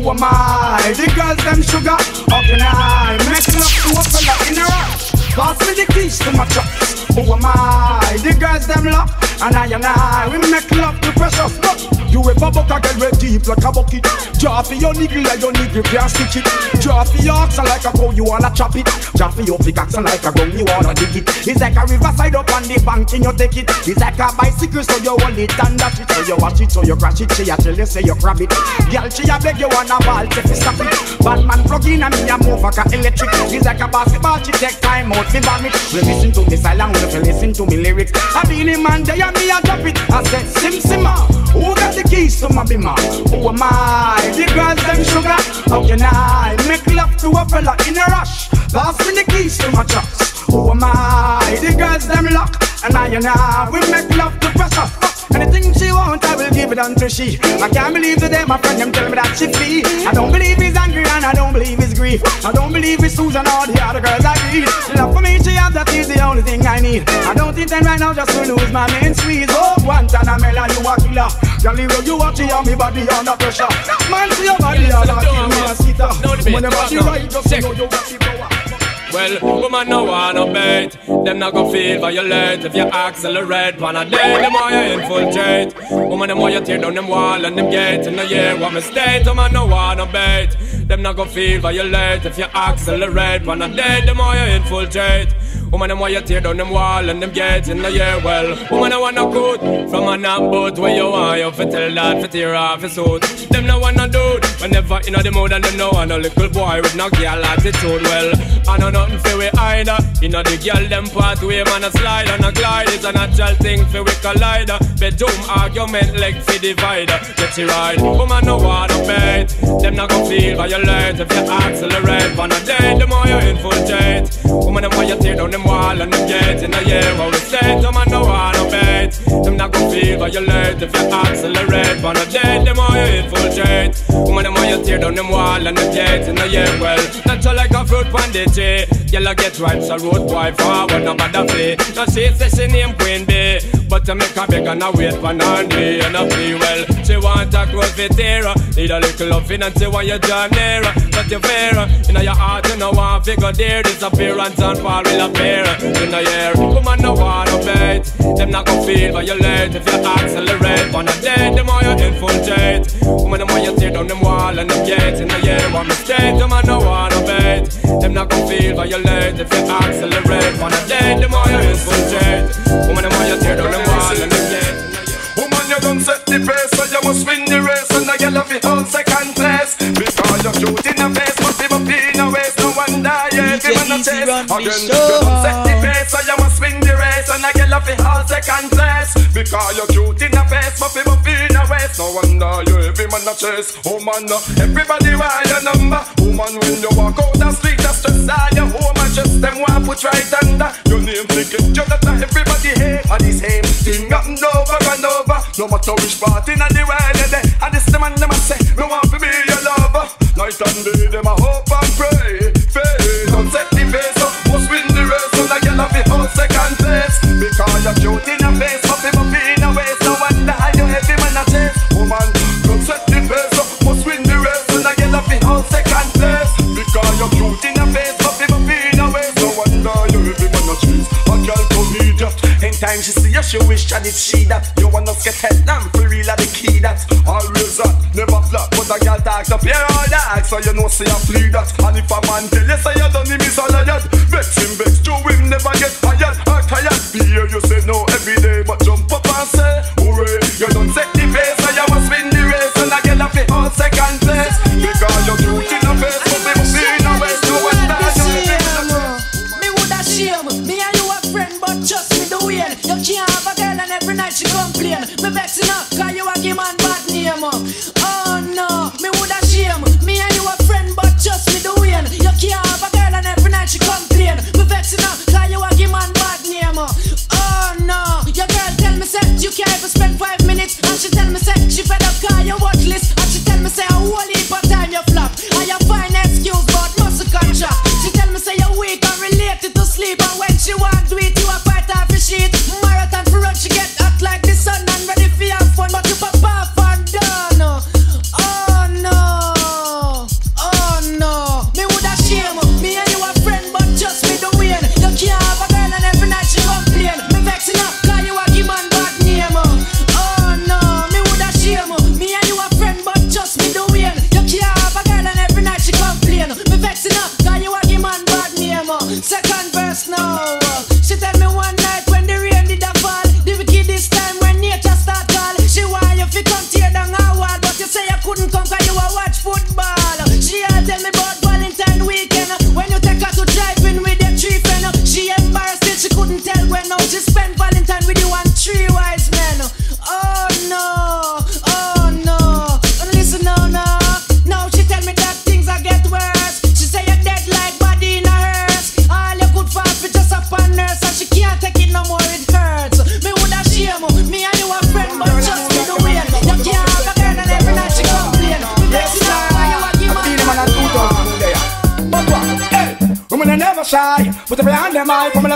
Who am I? The girls them sugar. How can I make love to a fella in a rush? Pass me the keys to my truck. Who am I? The girls them lock. And I and I, we make love to precious. Look, you ever buck a girl with deep like a bucket? For your niggle like your niggle can't stitch it. For your oxen like a cow, you wanna chop it. For your pickaxe like a gun, you wanna dig it. It's like a riverside up on the bank and you take it. It's like a bicycle, so you hold it and dash it. So you watch it, so you crash it. She a tell you, say you grab it. Girl, she a beg you wanna ball, if you stop it. Bad man plug in and me a move like a electric. It's like a basketball, she take time out, fi bomb it. We listen to me silent, we listen to me lyrics. I be the man, they and me a drop it. I said, Sim Simma, who got the keys to my bimmer? Who am I? The girls them sugar. How can I make love to a fella in a rush? Pass me the keys to my trucks. Who am I? The girls them lock. And I and I, we make love to pressure. Anything she want, I will give it unto she. I can't believe today my friend them tell me that she flee. I don't believe he's angry and I don't believe he's grief. I don't believe it's Susan or the other girls I need. Love for me, she have that is the only thing I need. I don't intend right now just to lose my main squeeze. Oh, Guantanamela, you a killer. Girl, you you watch it on me body under pressure. Man, see your body all kill me a sitter. Whenever she ride, just know you got the power. Well, woman no wanna bait Them not gonna feel violate. If you accelerate One a day, the more you infiltrate Woman, the more you tear down them wall and them gate. In the year, what mistake Woman no wanna bait Them not gonna feel violate. If you accelerate One a day, the more you infiltrate Woman, them why you tear down them wall and them gates in the year well. Woman, I wanna good from a knock boat where you want you fi tell that fi tear off his suit. Them no wanna dude whenever in the mood and them no want a little boy with no girl attitude. Well, I know nothing fi we either. You know the girl them pathway man a slide and a glide is a natural thing fi we collide. Bedroom argument leg fi divider. Get you right, woman no wanna bait. Them not gon' feel violate if you accelerate. On a day, the more you infiltrate. Woman, them why you tear down them wall and them gates in the year how we say them and no one no bait. Them not gon' feel violate if you accelerate. On a day, the more you infiltrate. Woman, them why you tear down them wall and them gates in the year well. Natural like a fruit on the tree. Yellow get ripe, so road boy forward, no bother play. No she say she name Queen Bee. But to make a beg and a wait for knee and a plea well. She want a growth fit here. Need a little loving and she want you draw nearer. But you fear, in your heart you know want figure there. Disappearance and fall will appear. In the year, woman no want no bait. Them not gon' feel violate if you accelerate. On a day, the more you infiltrate. Woman the more you tear down them wall and them gates. In the year, one mistake, them man no want no bait. Them not gon' feel violate if you accelerate. On a day, the more you infiltrate. Woman the more you tear down them wall and them gates. Woman, you done set the pace, so you must win the race. And the girl of the hold second place. Because you're cute in the face, but the up in the waist. No wonder you every man a chase. Again, you done set the pace, so you must win the race. And the girl of the hold second place. Because you're cute in the face, but the up in the waist no wonder you every man a chase. Woman, oh, everybody want your number. Woman, when you walk out the street That's just all your home and just them want put right under. Your name make it just that everybody hate For the same thing happened over and over. No matter which part in the world you're there. And this the man them a say, me want to be your lover. Night and day them a hope and pray. Faith, don't set the face up. Must win the race, so the girl have the whole second place. Because you're cute in the face. It's she that You want us get head down for real are the key that. Always hot, never flop But a girl talks up here all that So you know say I flee that. And if a man tell you say you done him is of that Vex him vex to him never get hired or tired. Here you say no every day But jump up and say hooray You done set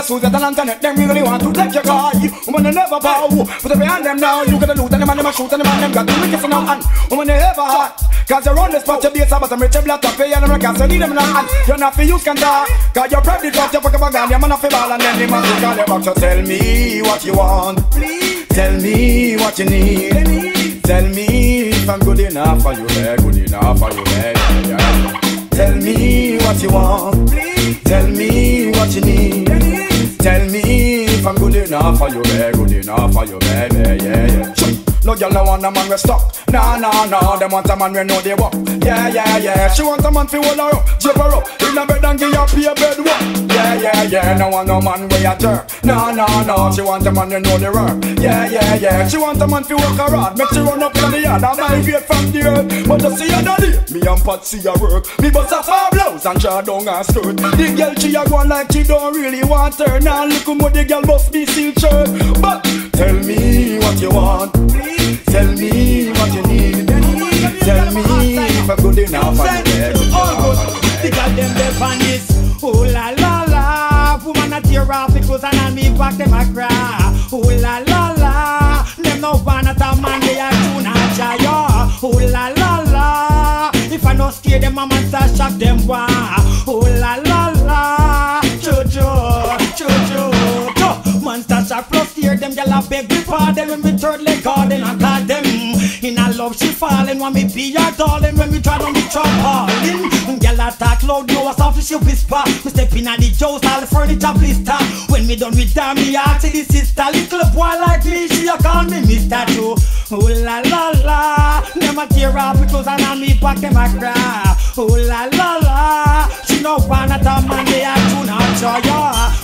suit that and internet. Them really want to take your guy. Women are never bow. Put every hand them now. You get a loot and them and them a shoot and them and them got the wicked in them hand. Women are ever hot. Cause you run this spot your base but I'm rich black to pay and I'm a need them in hand. You're not for use can talk. Cause you're probably got your fucking bag and you're man off the ball and then the man will call you back. So tell me what you want. Please. Tell me what you need. Tell me if I'm good enough for you, good enough for you, yeah. Tell me what you want. Please. Tell me what you need. Tell me if I'm good enough for you, baby. Good enough for you, baby. Yeah, yeah. No girl no want a man we stuck. Nah, nah, nah. Them want a man we know they walk. Yeah, yeah, yeah. She want a man fi hold her up, jump her up in a bed and give her pay a bed work. Yeah, yeah, yeah. No want no man we a jerk. Nah, nah, nah. She want a man we know the work. Yeah, yeah, yeah. She want a man fi work her hard, make she run up in the yard and migrate from the earth. But you see her daddy, me and Pat see her work. Me bust a far blouse and draw down her skirt. The girl she a go like she don't really want her. Now look how the girl must be still shirt. But tell me what you want. Tell me what you need. Tell me if I'm good enough yeah, good. The them dey on this. Oh la la la, woman a tear off the clothes and on me back them a cry. Oh la la la, them no want at a man they a tune a jaya. Oh la la la, if I no scare them a man start shock them wah. Oh la la, a beg me pardon when me third leg garden I call them. In a love she falling want me be your darling when we try down be trap hauling. Gyal a talk loud, know us off she whisper. Me step in at the house, all the furniture blister. When me done with her, me ask the sister. Little boy like me, she a call me Mr. Joe. Oh la la la, a tear off because I on me back them a cry. Oh la la la, she no want at a man they a tune out joy.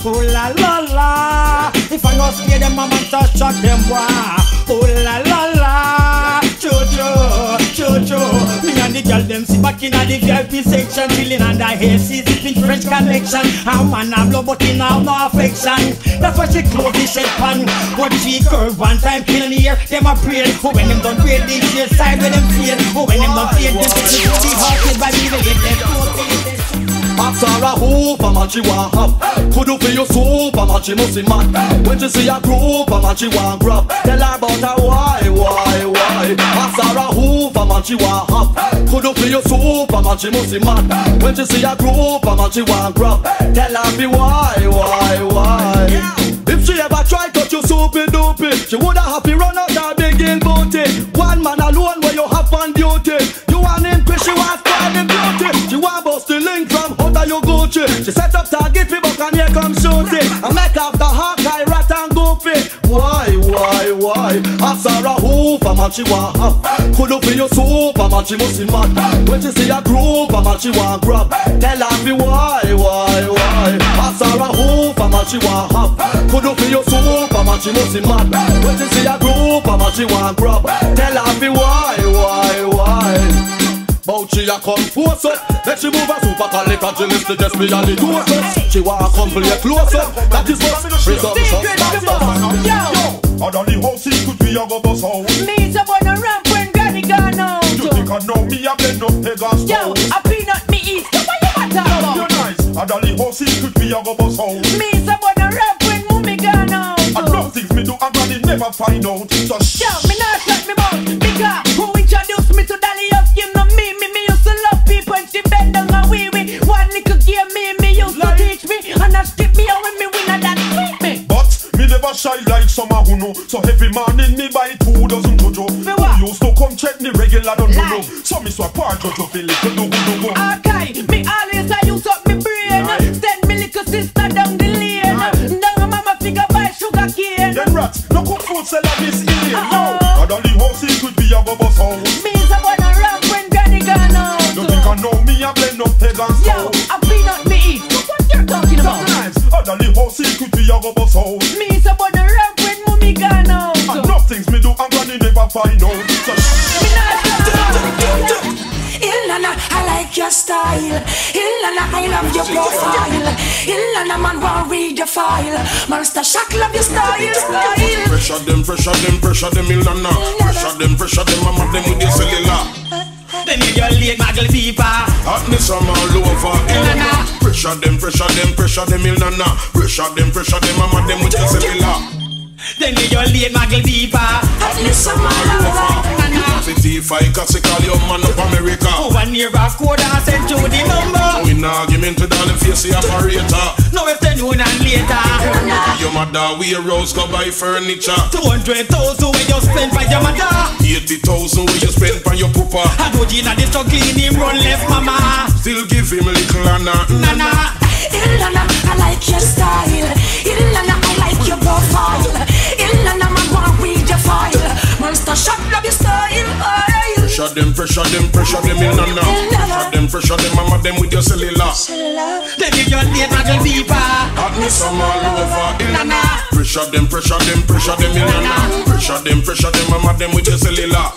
Oh la la la, if I no scare them, a man start shock them boy Oh la la la, Jojo, Jojo. Me and the girl them sit back in the VIP section, chilling under AC, sipping French connection. And man a blow, but in now no affection. That's why she close the shed pan. But she curve one time, kill the air, them a pray. Oh when them done pray, they side with them fear. Oh when them done fear, them say the body hearted by me, they get them. Ask her a hoop, a man she want have Could you feel your soup, a man. She must be mad When she see a group, a man she want grab Tell her about her why, why, why. Ask her a hoop, a man she want have Could you feel your soup, a man. She must be mad When she see a group, a man she want grab Tell her be why, why, why. If she ever try touch you soupy doopy, she woulda happy run out that big hill booty. One man alone where you have on duty. Gucci. She set up target for buck and here come shoot it. I make up the Hawkeye rat and goofy. Why, why, why? Asara who for man she want have. Could you feel your soup, a man she must be mad. When she see a group, a man she want grab. Tell her me why, why, why? Asara who for man she want have. Could you feel your soup, a man she must be mad. When she see a group, a man she want grab. Tell her me why, why, why? Bout she a come force up Let she move a super califragilistic just me and the doses She want come play close up That is what presumption Yo, under the whole secret we a go bust out. Me so wanna ramp when granny gone out. You think I know me a blend up pagans Yo, a peanut me eat. So what you want to You're about? nice. Under the whole secret we a go bust out. Me so wanna ramp when mummy gone out. And no things me do and granny never find out. So shh. Yo, me not shut me mouth Because never shy like some a who know. So every morning me buy two dozen jojo. Who used to come check me regular don't know. So me swap part jojo feel little do do do. Okay, me always I use up me brain Send me little sister down the lane Down a mama figure buy sugar cane Then rats, no cook food sell at this alien. No, under the find out. So shh. I like your style. Ilana, I love your profile. Ilana, man, want read your file. Monster Shack, love your style, style. Pressure them, pressure them, pressure them, Ilana. Pressure them, pressure them, mama them with the cellular. Then you your leg maggle people. Hotness from all over, Ilana. Pressure them, pressure them, pressure them, Ilana. Pressure them, pressure them, mama them with the cellular. Then you your leg maggle people. Hotness from all over. City fight, cause they call your man up America. One year of code I send you the number. We in argument with all the face the operator. No afternoon and later. Your mother, we a rose go buy furniture. 200,000 where you spend for your mother. 80,000 where you spend for your papa. I do Gina this to clean him run left mama. Still give him a little Anna. Nana. Ilana, I like your style. Ilana, I like your profile. Ilana, man, want read your file. Monster Shack, love your style. Aye. Pressure them, pressure them, pressure them, Ilana. Pressure them, pressure them, mama them with your cellular. Then you your leg maggle people. Hotness from all over, Ilana. Pressure them, pressure them, pressure them, Ilana. Pressure them, pressure them, mama them with your cellular.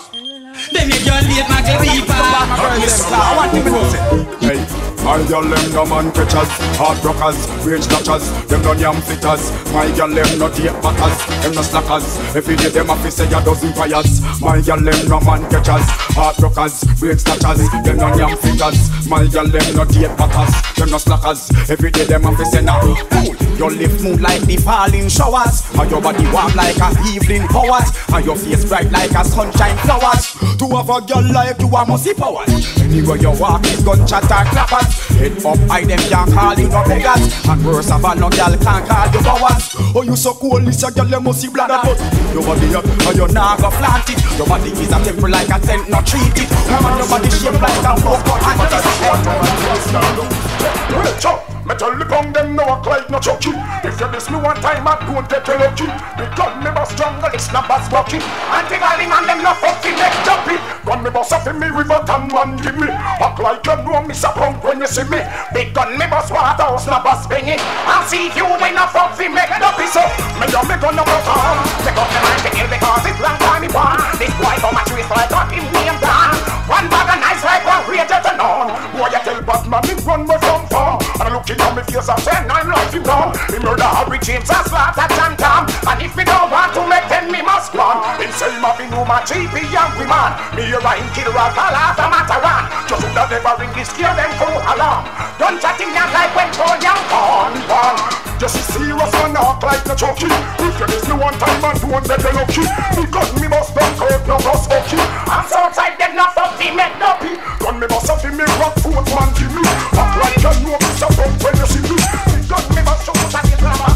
Then you your leg maggle people. Hotness from all over. All your them no man catchers, heartbreakers, rage snatchers, them no yam fitters. My girl them no date batters, them no slackers. Every day them a fi say a dozen prayers. My girl them no man catchers, heartbreakers, rage snatchers, them no yam fitters. My girl them no date batters, them no slackers. Every day them a fi say na. Your lips move like the falling showers, and your body warm like a evening powers, and your face bright like a sunshine flowers. To have a girl like you, a must see powers. Anywhere you walk, is gunshot or clappers. Head up, I them can't call you no beggars, and worse of all, no girl can't call you powers. Oh, you so cool, this a girl you must see bladder, but your body up, and you nah go plant it. Your body is a temple like a tent, not treat it. Woman, your body shaped like a rope, and Rich up, me tell the gun them no act like no chucky. If you miss me one time, I don't take you lucky. Gun me boss jungle, it's not bass bucky. Anti-gally man them no fucking neck jumpy. Gun me boss up in me river tan man give me. Act like you know me so punk when you see me. Big gun me boss water house na bass bingy. And see you win a fuck fi make it up so. Me just me gun no go on. Take up the man to kill because it's long time me born. This boy come a trace like got him name down. One bag of nice like one rage at a none. Boy you tell Batman me run me from far. And I look in on me face and say I'm life him down. He murder Harry James and slaughter John Tom. And if me don't want to make then me must run. Him say him have been woman GP young woman. Me a rhyme kill a fall after Mataran. Just would have never ring this scare them for alarm. Don't chat him young like when Tony gone, gone. Just a serious man act like no chucky. If you miss me one time and don't get you lucky. Because me must not hurt no bus okay. I'm so outside them not fuck me make no pee. Gun me must have me rock foot man give me. Act like you know me so when you see me. Gun me must show that you grab a singing.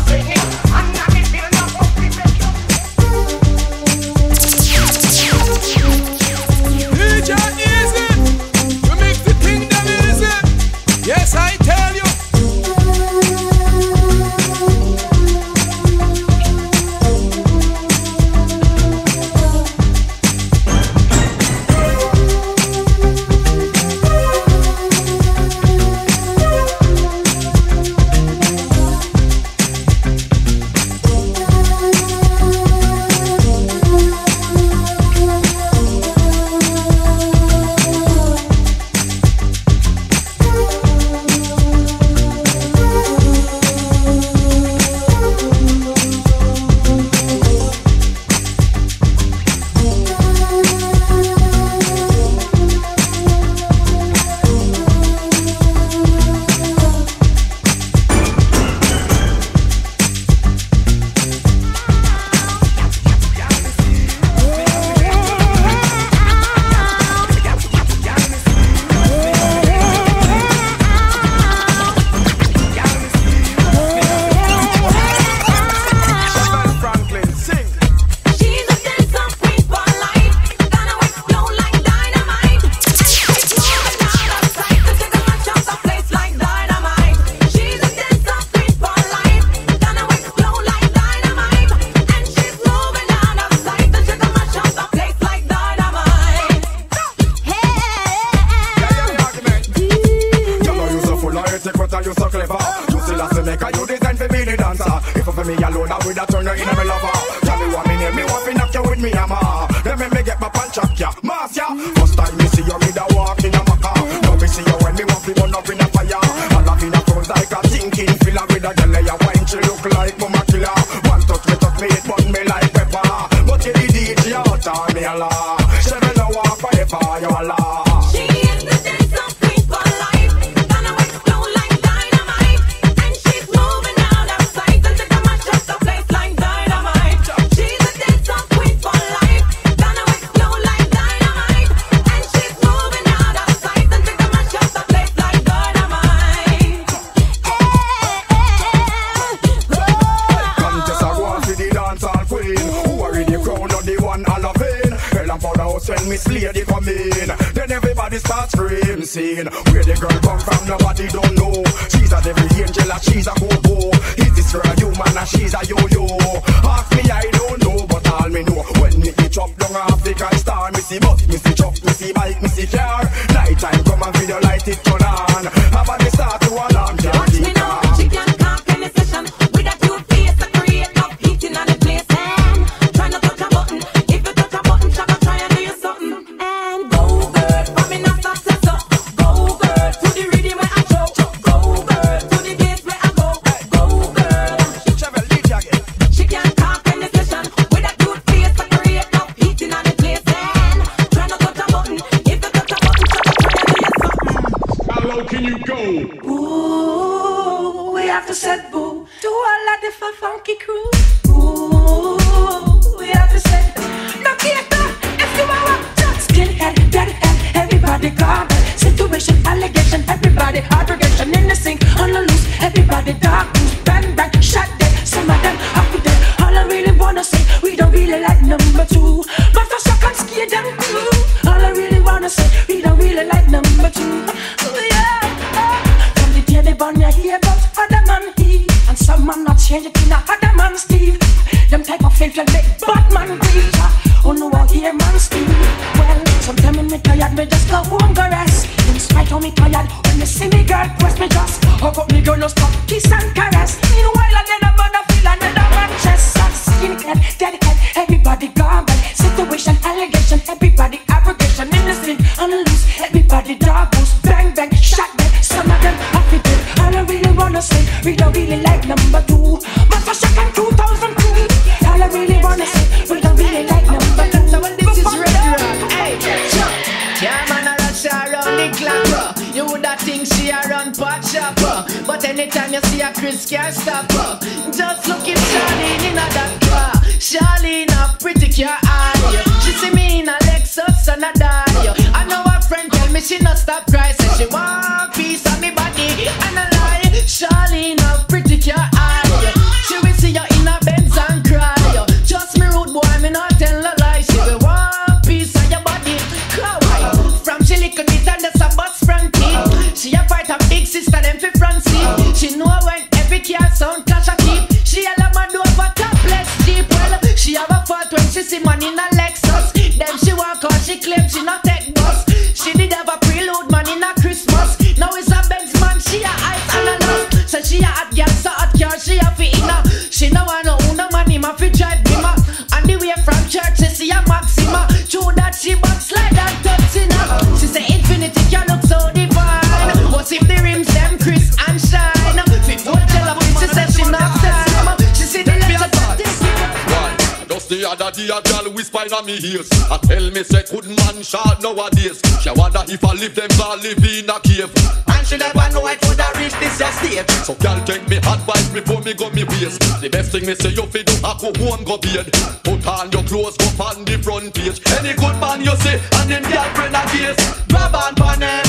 She's a devil angel, and she's a go-go. Is this girl a human, and she's a yo-yo? Ask me, I don't know, but all me know. When me see chop down African star, me see bus, me see chop, me see bike, me see car. Night time come and video light it turn on. me ears. I tell me say good man shot nowadays. She wonder if I live them all live in a cave. And she never know I coulda reached this estate. So girl take me advice before me go me ways. The best thing me say you fi do a go home go bed. Put on your clothes go on the front page. Any good man you see and him girlfriend a case. Grab on pan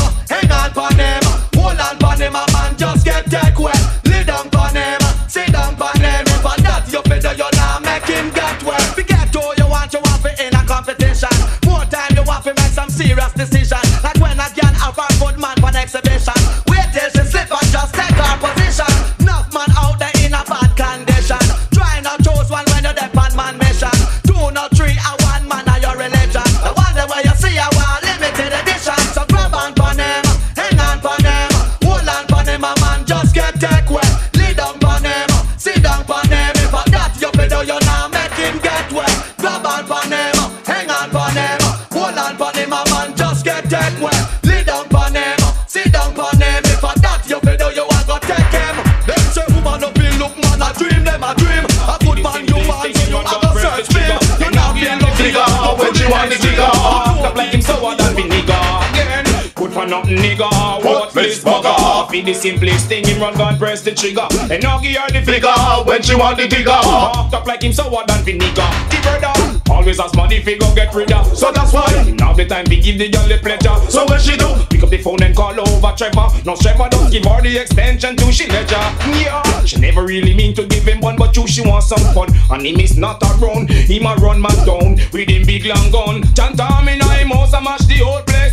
good for nothing nigga. Worthless bugger. Feed the simplest thing, him run gun press the trigger. And now give her the figure when she want the digger. Stop like him sour than vinegar. Give her down. Always has money figure get rid of. So that's why now the time we give the girl the pleasure. So what she do? Pick up the phone and call over Trevor. No Trevor don't give her the extension to she ledger. Yeah, she never really mean to give him one, but you she want some fun. And him is not around. He a run man down with him big long gun. Chant him in him house and mash the whole place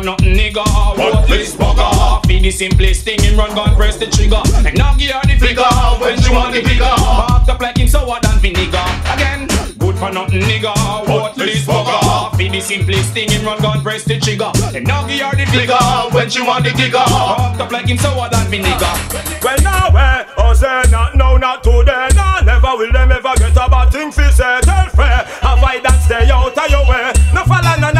for nothing nigga. Worthless bugger. Feed the simplest thing him run gun press the trigger. And now give her the figure when she want the figure. Marked up like him sour than vinegar. Again. Good for nothing nigga, worthless bugger Feed the simplest thing him run gun press the trigger And now give her the figure when she want the digger Marked up like him sour than vinegar Well now eh, oh say not no not today No never will them ever get a bad thing fi say Tell fair, avoid that stay out of your way No follow none of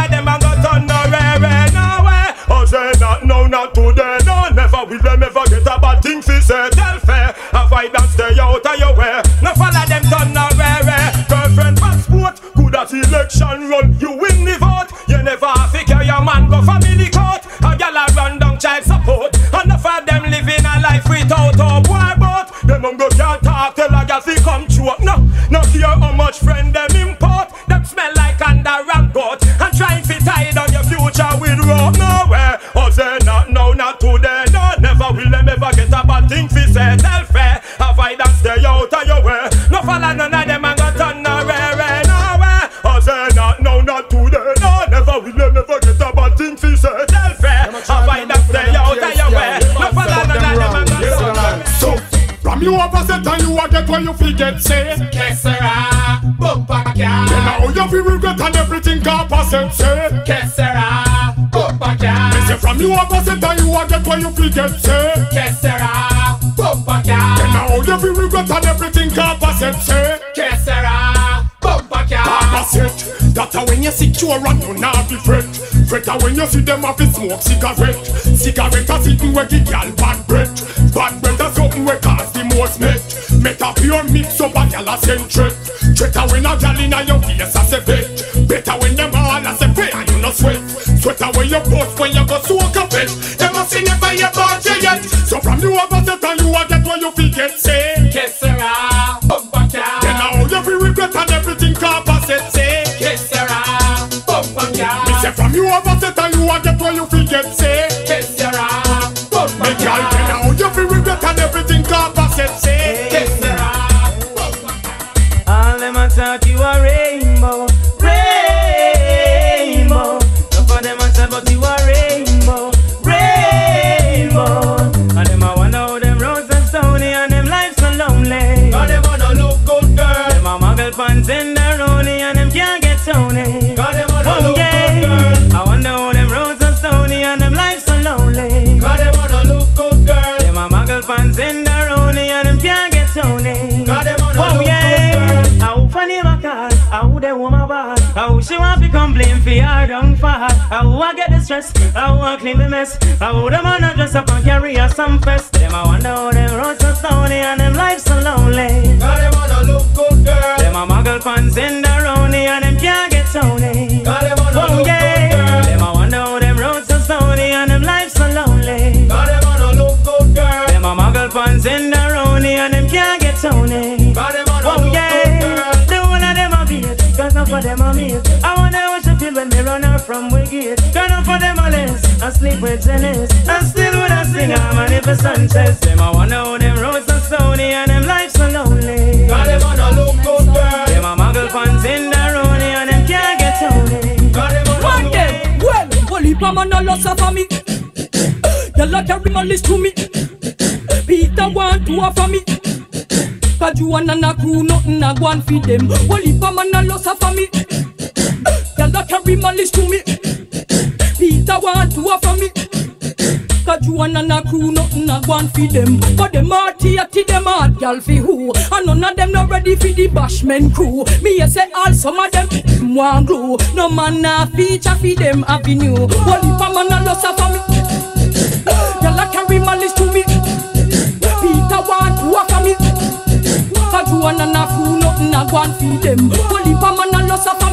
good election run. You win the vote, you never carry your man go family court. A gal a run down child support. Enough of them living a life without a boy but Them ungo can't talk, tell a gal fi come choke No, no care how much friend them import. Them smell like under and goat. And trying to tie down your future with rope. Nowhere, oh say not, no, not today. No, never will them ever get a bad thing say and you a get what you feel get say? Que sera, bumpa car Then now you feel regret and everything can't pass it say? Que sera, bumpa car. Me say from you over set and you a get what you feel get say? Que sera, bumpa car Then now you feel regret and everything can't pass it say? Que sera, bumpa car Pass it. That's how when you secure and you not be fret. Fret a when you see them have to smoke cigarette. Cigarette a sitting where the gal bad breath. Bad breath a something where cause the most met Met a pure mix up a gal a threat. Threat when a gal inna your face a say vet Better when them all a say pay and you no sweat. Sweat a when you post when you go soak a vet Them a see never you bought you yet. So from you over set and you a get what you feel get say sera, bumpa car Then now you feel regret and everything can't pass it. Say Que sera, bumpa car Me say from you set and you a get what you feel get say I get the stress, I clean the mess, the man a dress up and carry her some fest. Them I wonder how them roads so stony and them lives so lonely. Cause them wanna look good girl Them a muggle pants in the rooney and them can't get Tony. Cause them wanna Oh look good girl them I wonder how them roads so stony and them lives so lonely. Cause them wanna look good girl Them a muggle pants in the and them can't get Tony. Cause them wanna Oh look yeah, good girl the one of them a beat, cause none for them a meet. I wonder how she feel run her from Wicked. Cause none for them a less, I sleep with tennis. And still when I sing a magnificent chest. Them I wonder how them roads so stony and them lives so lonely. Cause them wanna look good girl Them a muggle pants in the rooney and them can't get Tony. Cause them wanna One look them, well, holy mama no loss for me. The lot carry my list to me. Peter want to offer me. Cause you and a crew nothing a go and feed them. Holy mama no loss for me. The lot carry my list to me. Peter want to offer me. Cause you and a crew nothing a go and feed them. But them hearty at them hard gal fi who. And none of them not ready for the bashman crew. Me a say all some of them want glue. No man a feature fi them avenue. Holy mama no loss for me. Y'all a carry my list to me. Peter want to offer me. Cause you and a crew nothing I and feed them. Well, if a man a loss of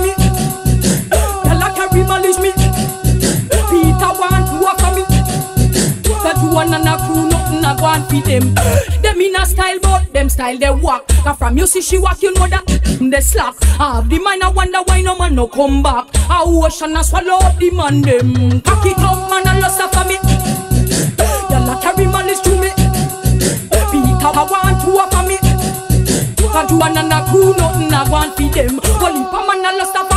Want and a crew nothing I go and feed them. Eh, them in a style, but them style they walk. Cause from you see she walk, you know that mm, they slack. Have the man I wonder why no man no come back. A ocean a swallow up the man them. Cocky up man a loss of me. Eh, Girl a carry malice to me. Peter I want to walk on me. Cause you and a crew nothing I want feed them. If a man a lost for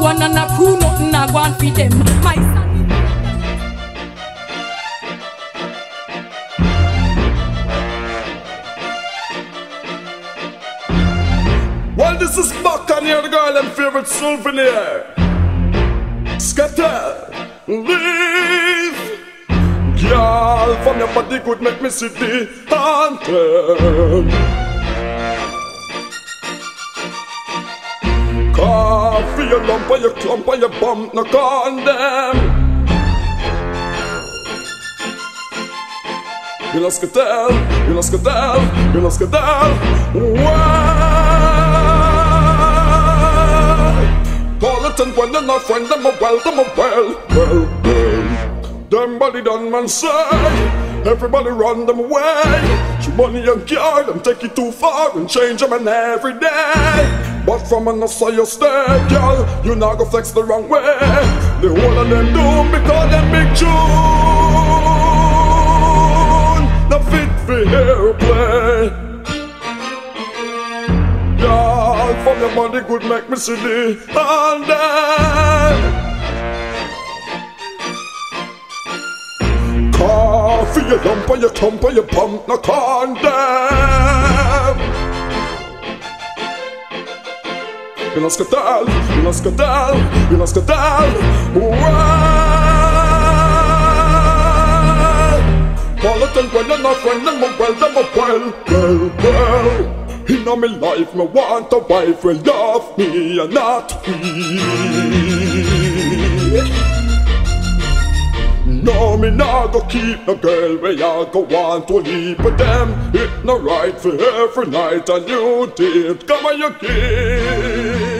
You and a crew nothing I want feed them. My. Well, this is back on here, the girl and favorite souvenir. Scatter, leave. Girl, from your body could make me see the anthem. Coffee, your lump, or your clump, or your bump, no condemn. You know skedaddle, you know skedaddle, you know skedaddle. Well, Politan, when they're not friend, them a well, them a well, well, well. Them body done man say, everybody run them away. You money and girl, them take it too far and change them and every day. But from an you stay, girl, you not go flex the wrong way. The whole of them do because them big tune, the fit for airplay. Girl, from your money good make me see the then. Coffee, your lump, or your clump, or your pump, no condemn. You know skedaddle, you know skedaddle, you know skedaddle. Well, Politan, when not friend, them a well, a well, well, well. In all my life, me want a wife will love me and not me. No, me nah go keep no girl where I go want to leave But them, it no right for every night And you did, come on you give